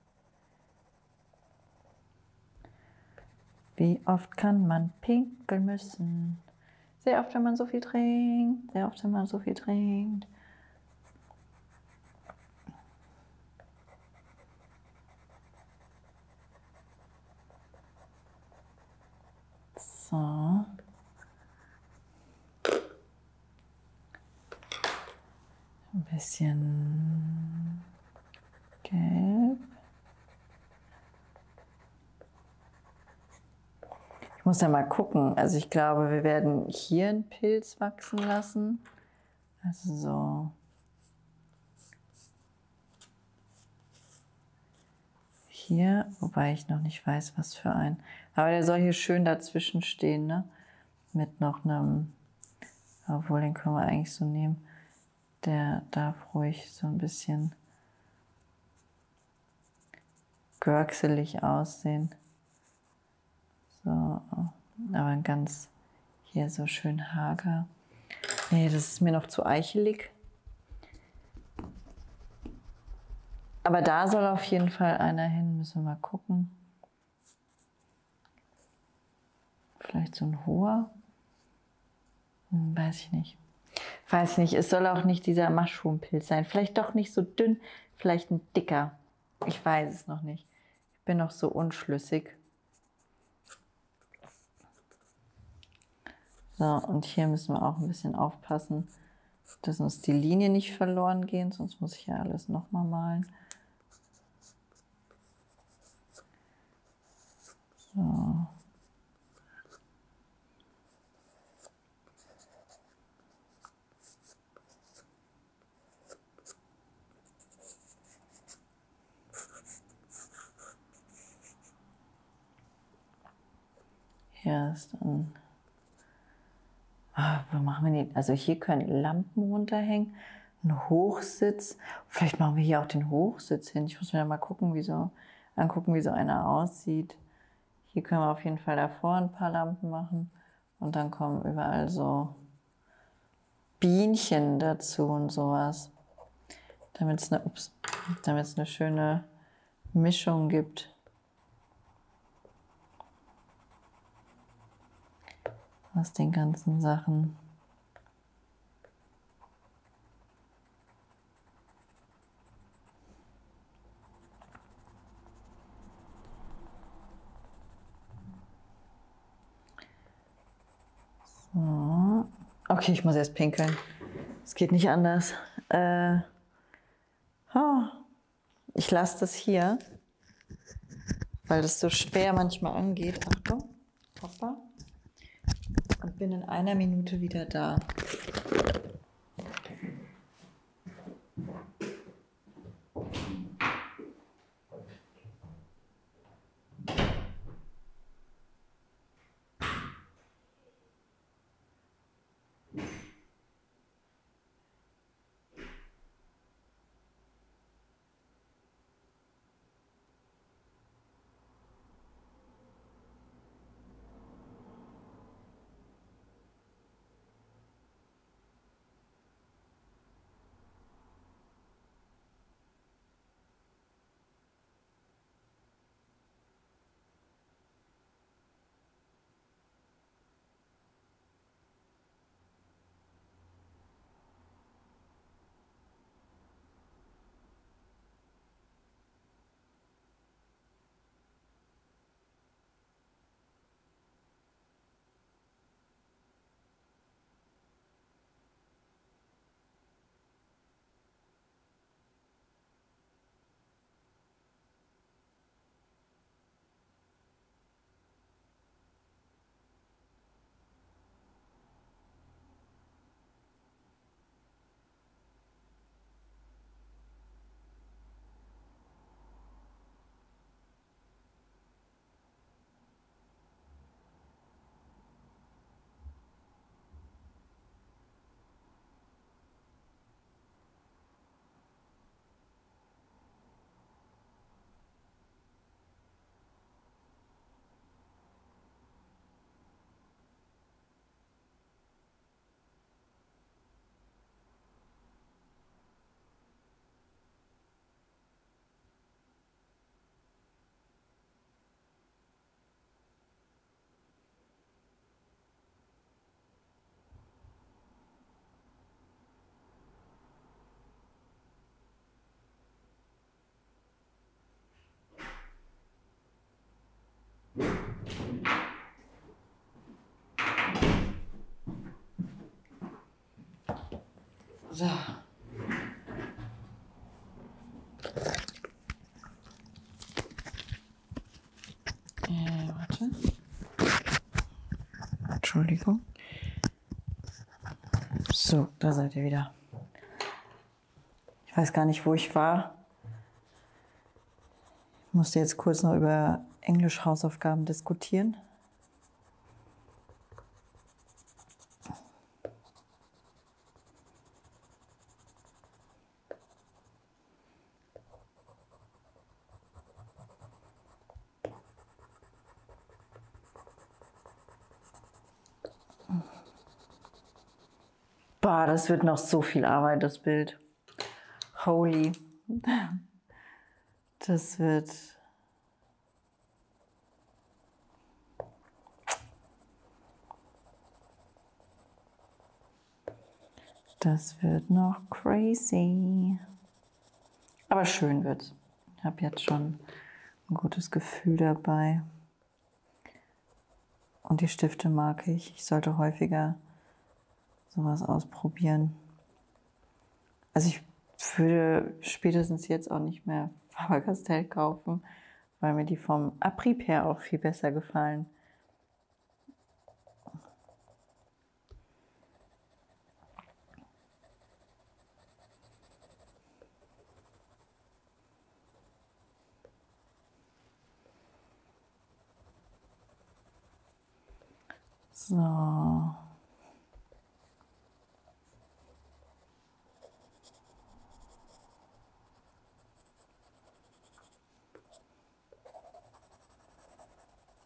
Wie oft kann man pinkeln müssen? Sehr oft, wenn man so viel trinkt. Sehr oft, wenn man so viel trinkt. So. Ein bisschen gelb. Muss ja mal gucken. Also ich glaube, wir werden hier einen Pilz wachsen lassen. Also so. Hier, wobei ich noch nicht weiß, was für ein. Aber der soll hier schön dazwischen stehen, ne? Mit noch einem, obwohl den können wir eigentlich so nehmen. Der darf ruhig so ein bisschen görkselig aussehen. So, aber ganz hier so schön hager. Nee, das ist mir noch zu eichelig. Aber da soll auf jeden Fall einer hin, müssen wir mal gucken. Vielleicht so ein hoher? Hm, weiß ich nicht. Weiß nicht, es soll auch nicht dieser Mushroom-Pilz sein. Vielleicht doch nicht so dünn, vielleicht ein dicker. Ich weiß es noch nicht. Ich bin noch so unschlüssig. So, und hier müssen wir auch ein bisschen aufpassen, dass uns die Linie nicht verloren gehen, sonst muss ich ja alles nochmal malen. So. Hier ist dann. Wo machen wir die? Also hier können Lampen runterhängen. Ein Hochsitz. Vielleicht machen wir hier auch den Hochsitz hin. Ich muss mir mal gucken, wie so, angucken, wie so einer aussieht. Hier können wir auf jeden Fall davor ein paar Lampen machen. Und dann kommen überall so Bienchen dazu und sowas. Damit es eine, eine schöne Mischung gibt. Aus den ganzen Sachen. So. Okay, ich muss erst pinkeln. Es geht nicht anders. Äh, oh, ich lasse das hier, weil das so schwer manchmal angeht. Achtung, Hoppa. Und bin in einer Minute wieder da. So. Äh, warte. Entschuldigung. So, da seid ihr wieder. Ich weiß gar nicht, wo ich war. Ich musste jetzt kurz noch über Englisch-Hausaufgaben diskutieren. Das wird noch so viel Arbeit, das Bild. Holy. Das wird. Das wird noch crazy. Aber schön wird's. Ich habe jetzt schon ein gutes Gefühl dabei. Und die Stifte mag ich. Ich sollte häufiger sowas ausprobieren. Also ich würde spätestens jetzt auch nicht mehr <laughs> Faber-Castell kaufen, weil mir die vom Abrieb her auch viel besser gefallen. So.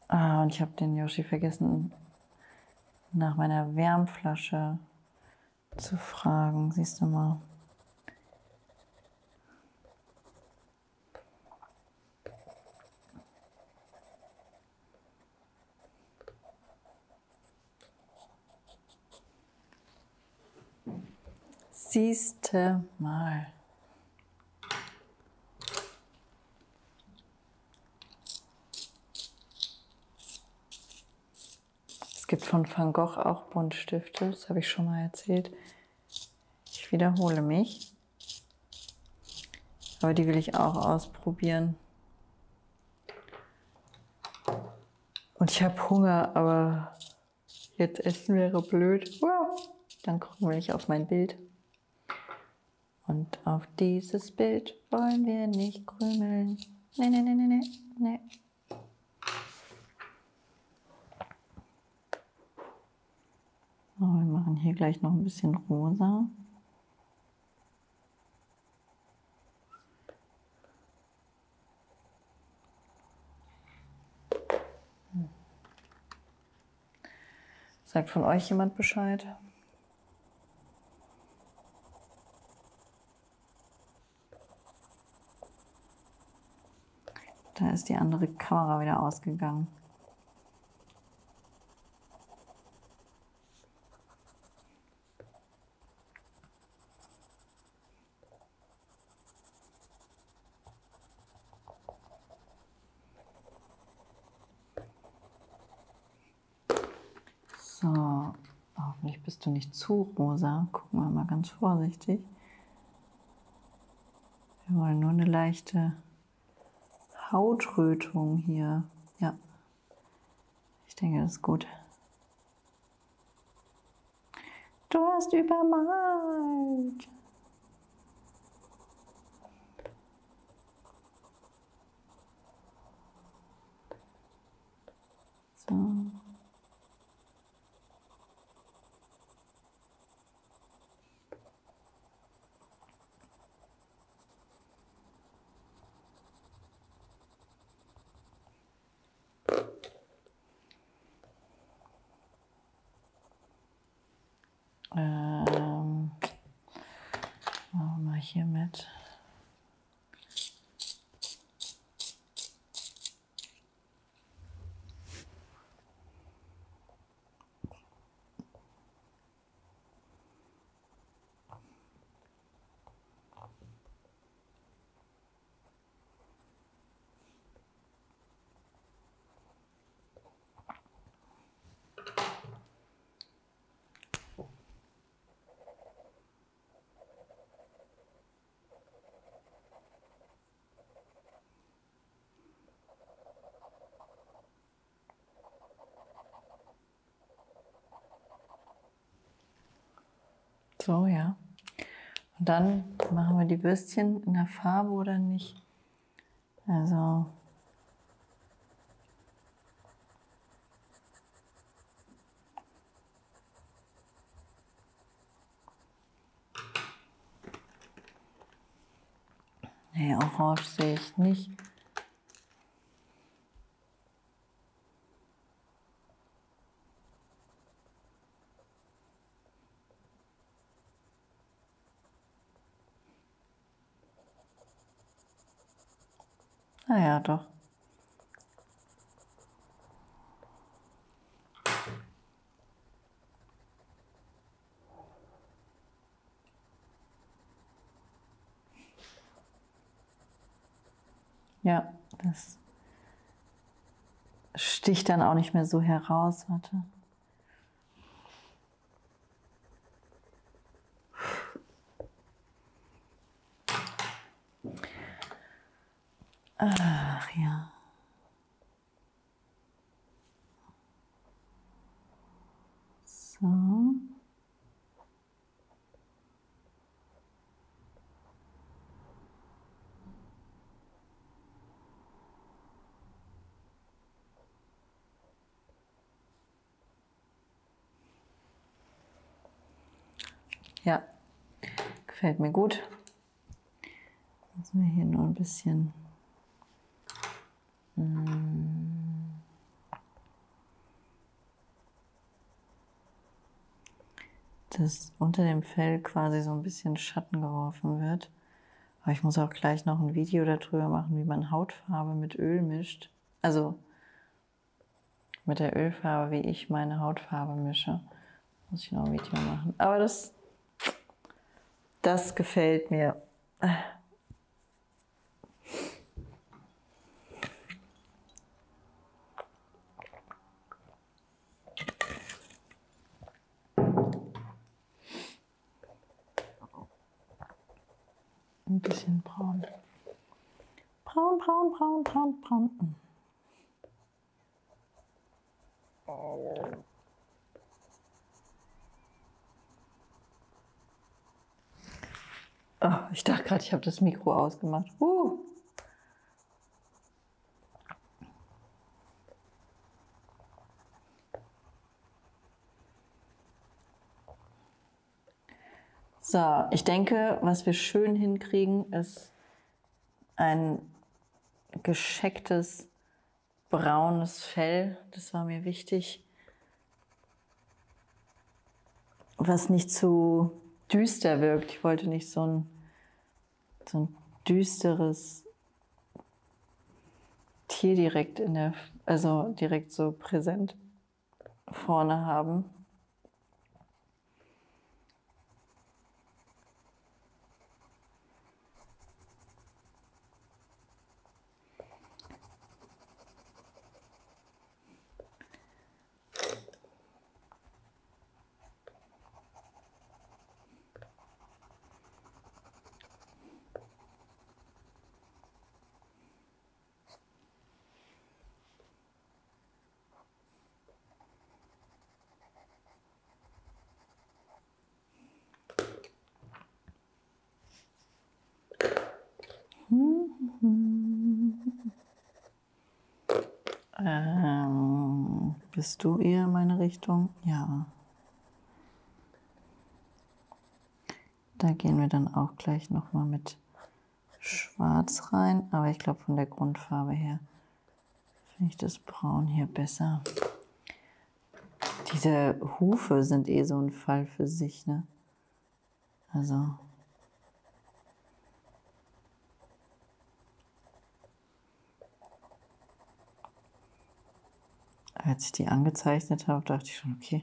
Ah, und ich habe den Yoshi vergessen, nach meiner Wärmflasche zu fragen. Siehst du mal. Siehste mal. Es gibt von Van Gogh auch Buntstifte, das habe ich schon mal erzählt. Ich wiederhole mich. Aber die will ich auch ausprobieren. Und ich habe Hunger, aber jetzt essen wäre blöd. Dann krümel ich auf mein Bild. Und auf dieses Bild wollen wir nicht krümeln. Nee, nee, nee, nee, nee. nee. So, wir machen hier gleich noch ein bisschen rosa. Sagt von euch jemand Bescheid? Da ist die andere Kamera wieder ausgegangen. So, hoffentlich bist du nicht zu rosa. Gucken wir mal ganz vorsichtig. Wir wollen nur eine leichte Hautrötung hier. Ja, ich denke, das ist gut. Du hast übermalt. So, ja. Und dann machen wir die Würstchen in der Farbe oder nicht? Also. Nee, orange sehe ich nicht. Ah ja, doch. Ja, das sticht dann auch nicht mehr so heraus. Warte. Ach ja. So. Ja, gefällt mir gut. Müssen wir hier nur ein bisschen dass unter dem Fell quasi so ein bisschen Schatten geworfen wird. Aber ich muss auch gleich noch ein Video darüber machen, wie man Hautfarbe mit Öl mischt. Also mit der Ölfarbe, wie ich meine Hautfarbe mische. Muss ich noch ein Video machen. Aber das, das gefällt mir. Ein bisschen braun. Braun, braun, braun, braun, braun. Oh, ich dachte gerade, ich habe das Mikro ausgemacht. Uh. So, ich denke, was wir schön hinkriegen, ist ein geschecktes braunes Fell. Das war mir wichtig. Was nicht zu düster wirkt. Ich wollte nicht so ein, so ein düsteres Tier direkt in der, also direkt so präsent vorne haben. Ähm, bist du eher meine Richtung? Ja. Da gehen wir dann auch gleich nochmal mit Schwarz rein. Aber ich glaube, von der Grundfarbe her finde ich das Braun hier besser. Diese Hufe sind eh so ein Fall für sich, ne? Also. Als ich die angezeichnet habe, dachte ich schon, okay,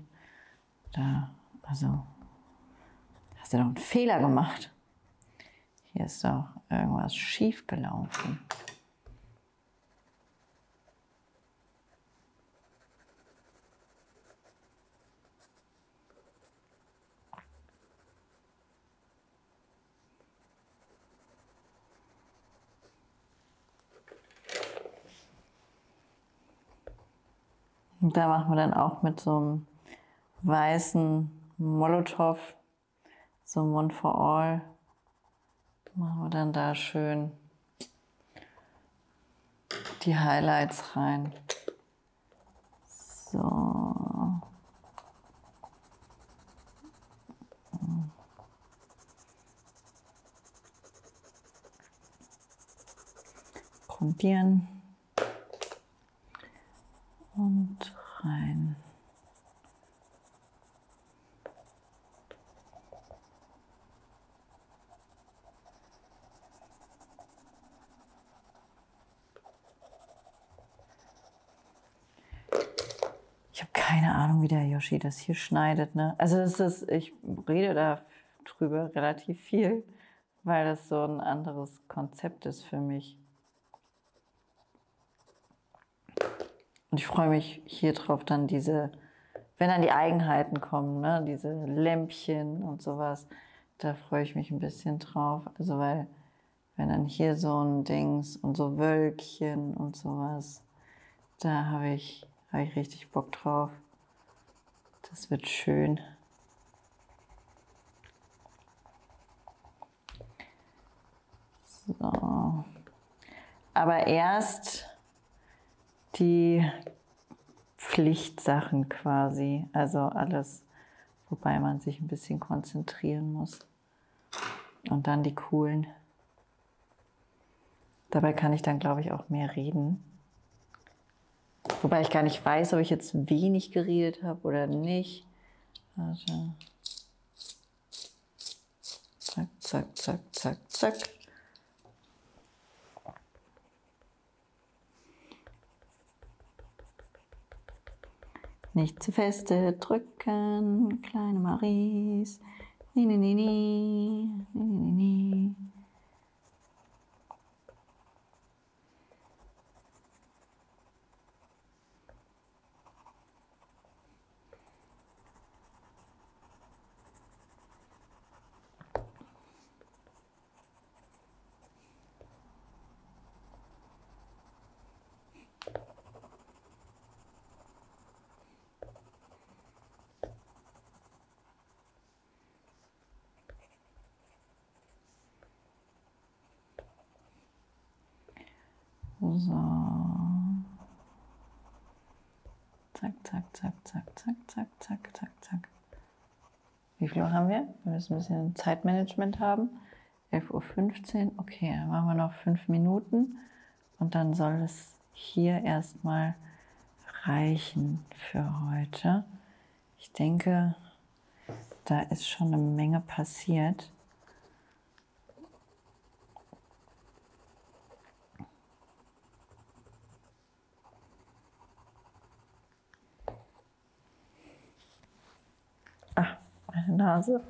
da, also, hast du doch einen Fehler gemacht. Hier ist doch irgendwas schief gelaufen. Und da machen wir dann auch mit so einem weißen Molotow so One for All. Machen wir dann da schön die Highlights rein. So. Grundieren und rein. Ich habe keine Yoshi das hier schneidet. Ne? Also das ist, ich rede da drüber relativ viel, weil das so ein anderes Konzept ist für mich. Und ich freue mich hier drauf, dann diese, wenn dann die Eigenheiten kommen, ne? diese Lämpchen und sowas, da freue ich mich ein bisschen drauf. Also weil, wenn dann hier so ein Dings und so Wölkchen und sowas, da habe ich, hab ich richtig Bock drauf. Das wird schön. So. Aber erst die Pflichtsachen quasi. Also alles, wobei man sich ein bisschen konzentrieren muss. Und dann die coolen. Dabei kann ich dann, glaube ich, auch mehr reden. Wobei ich gar nicht weiß, ob ich jetzt wenig geredet habe oder nicht. Also. Zack, zack, zack, zack, zack. Nicht zu feste drücken, kleine Maries. Nee, nee, nee, nee. Nee, nee, nee. So. Zack, zack, zack, zack, zack, zack, zack, zack, zack. Wie viel Uhr haben wir? Wir müssen ein bisschen Zeitmanagement haben. 11.15 Uhr. Okay, dann machen wir noch fünf Minuten. Und dann soll es hier erstmal reichen für heute. Ich denke, da ist schon eine Menge passiert. Nase.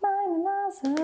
Meine Nase.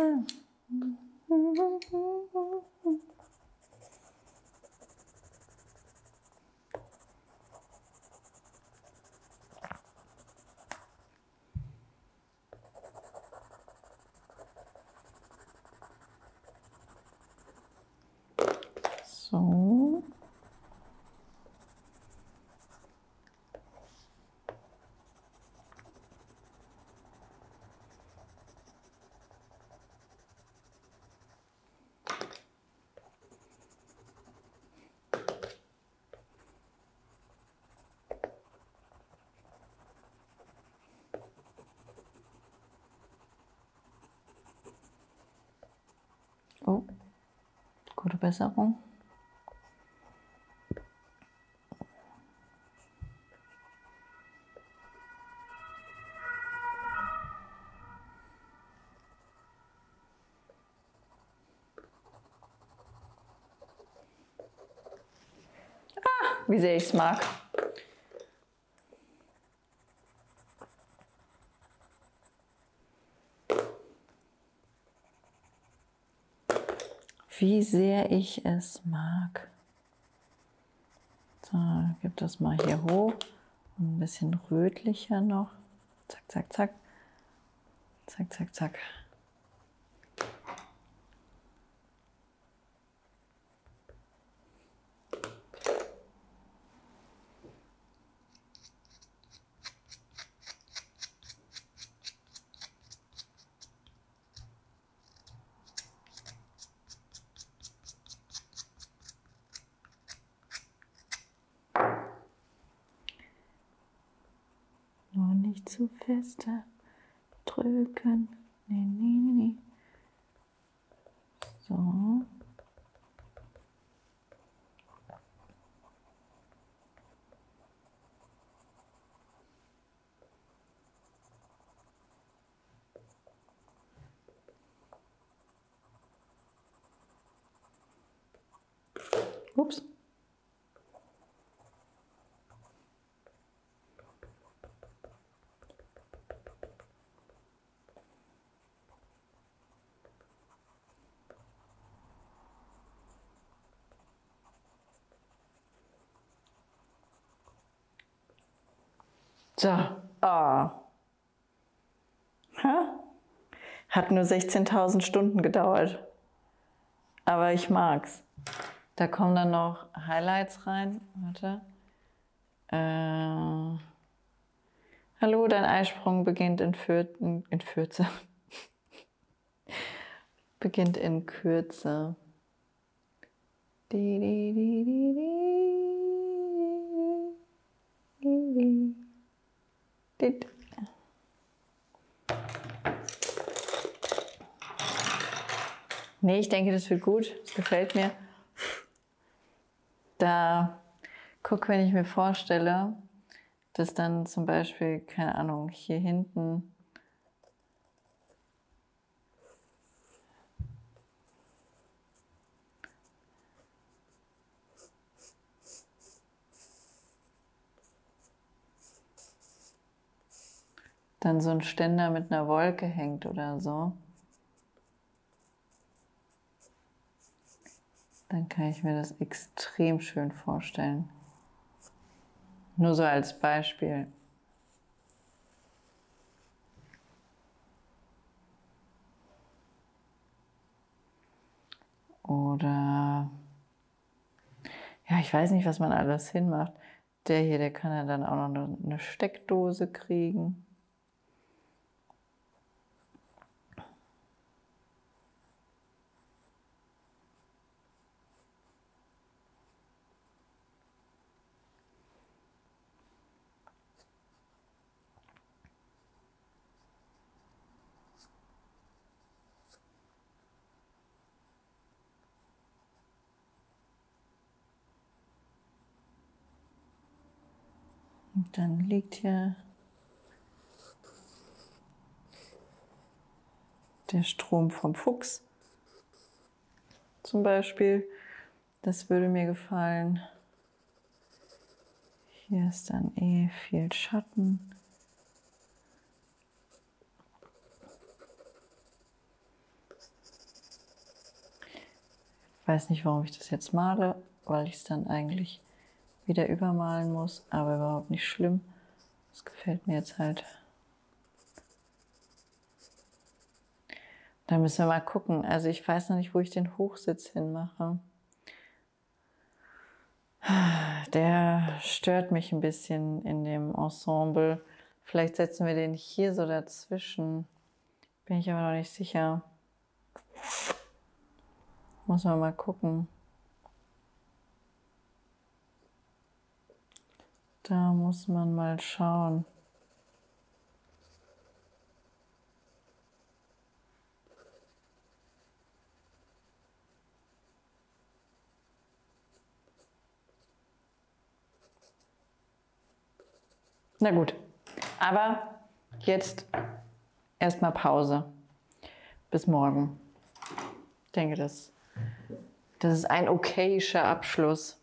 Oh, gute Besserung. Wie sehr ich es mag. Wie sehr ich es mag. So, gib das mal hier hoch. Ein bisschen rötlicher noch. Zack, zack, zack. Zack, zack, zack. Nur nicht zu feste drücken. Nee, nee, nee. So. Ups. So. Ah. Ha? Hat nur 16.000 Stunden gedauert. Aber ich mag's. Da kommen dann noch Highlights rein. Warte. Äh, hallo, dein Eisprung beginnt in, Für in Fürze. <laughs> beginnt in Kürze. Di, di, di, di, di, di, di. Nee, ich denke, das wird gut. Das gefällt mir. Da, guck, wenn ich mir vorstelle, dass dann zum Beispiel, keine Ahnung, hier hinten dann so ein Ständer mit einer Wolke hängt oder so, dann kann ich mir das extrem schön vorstellen. Nur so als Beispiel. Oder ja, ich weiß nicht, was man alles hinmacht. Der hier, der kann ja dann auch noch eine Steckdose kriegen. Dann liegt hier der Strom vom Fuchs zum Beispiel. Das würde mir gefallen. Hier ist dann eh viel Schatten. Ich weiß nicht, warum ich das jetzt male, weil ich es dann eigentlich wieder übermalen muss, aber überhaupt nicht schlimm. Das gefällt mir jetzt halt. Da müssen wir mal gucken. Also ich weiß noch nicht, wo ich den Hochsitz hinmache. Der stört mich ein bisschen in dem Ensemble. Vielleicht setzen wir den hier so dazwischen. Bin ich aber noch nicht sicher. Muss man mal gucken. Da muss man mal schauen. Na gut, aber jetzt erstmal Pause. Bis morgen. Ich denke, das, das ist ein okayischer Abschluss.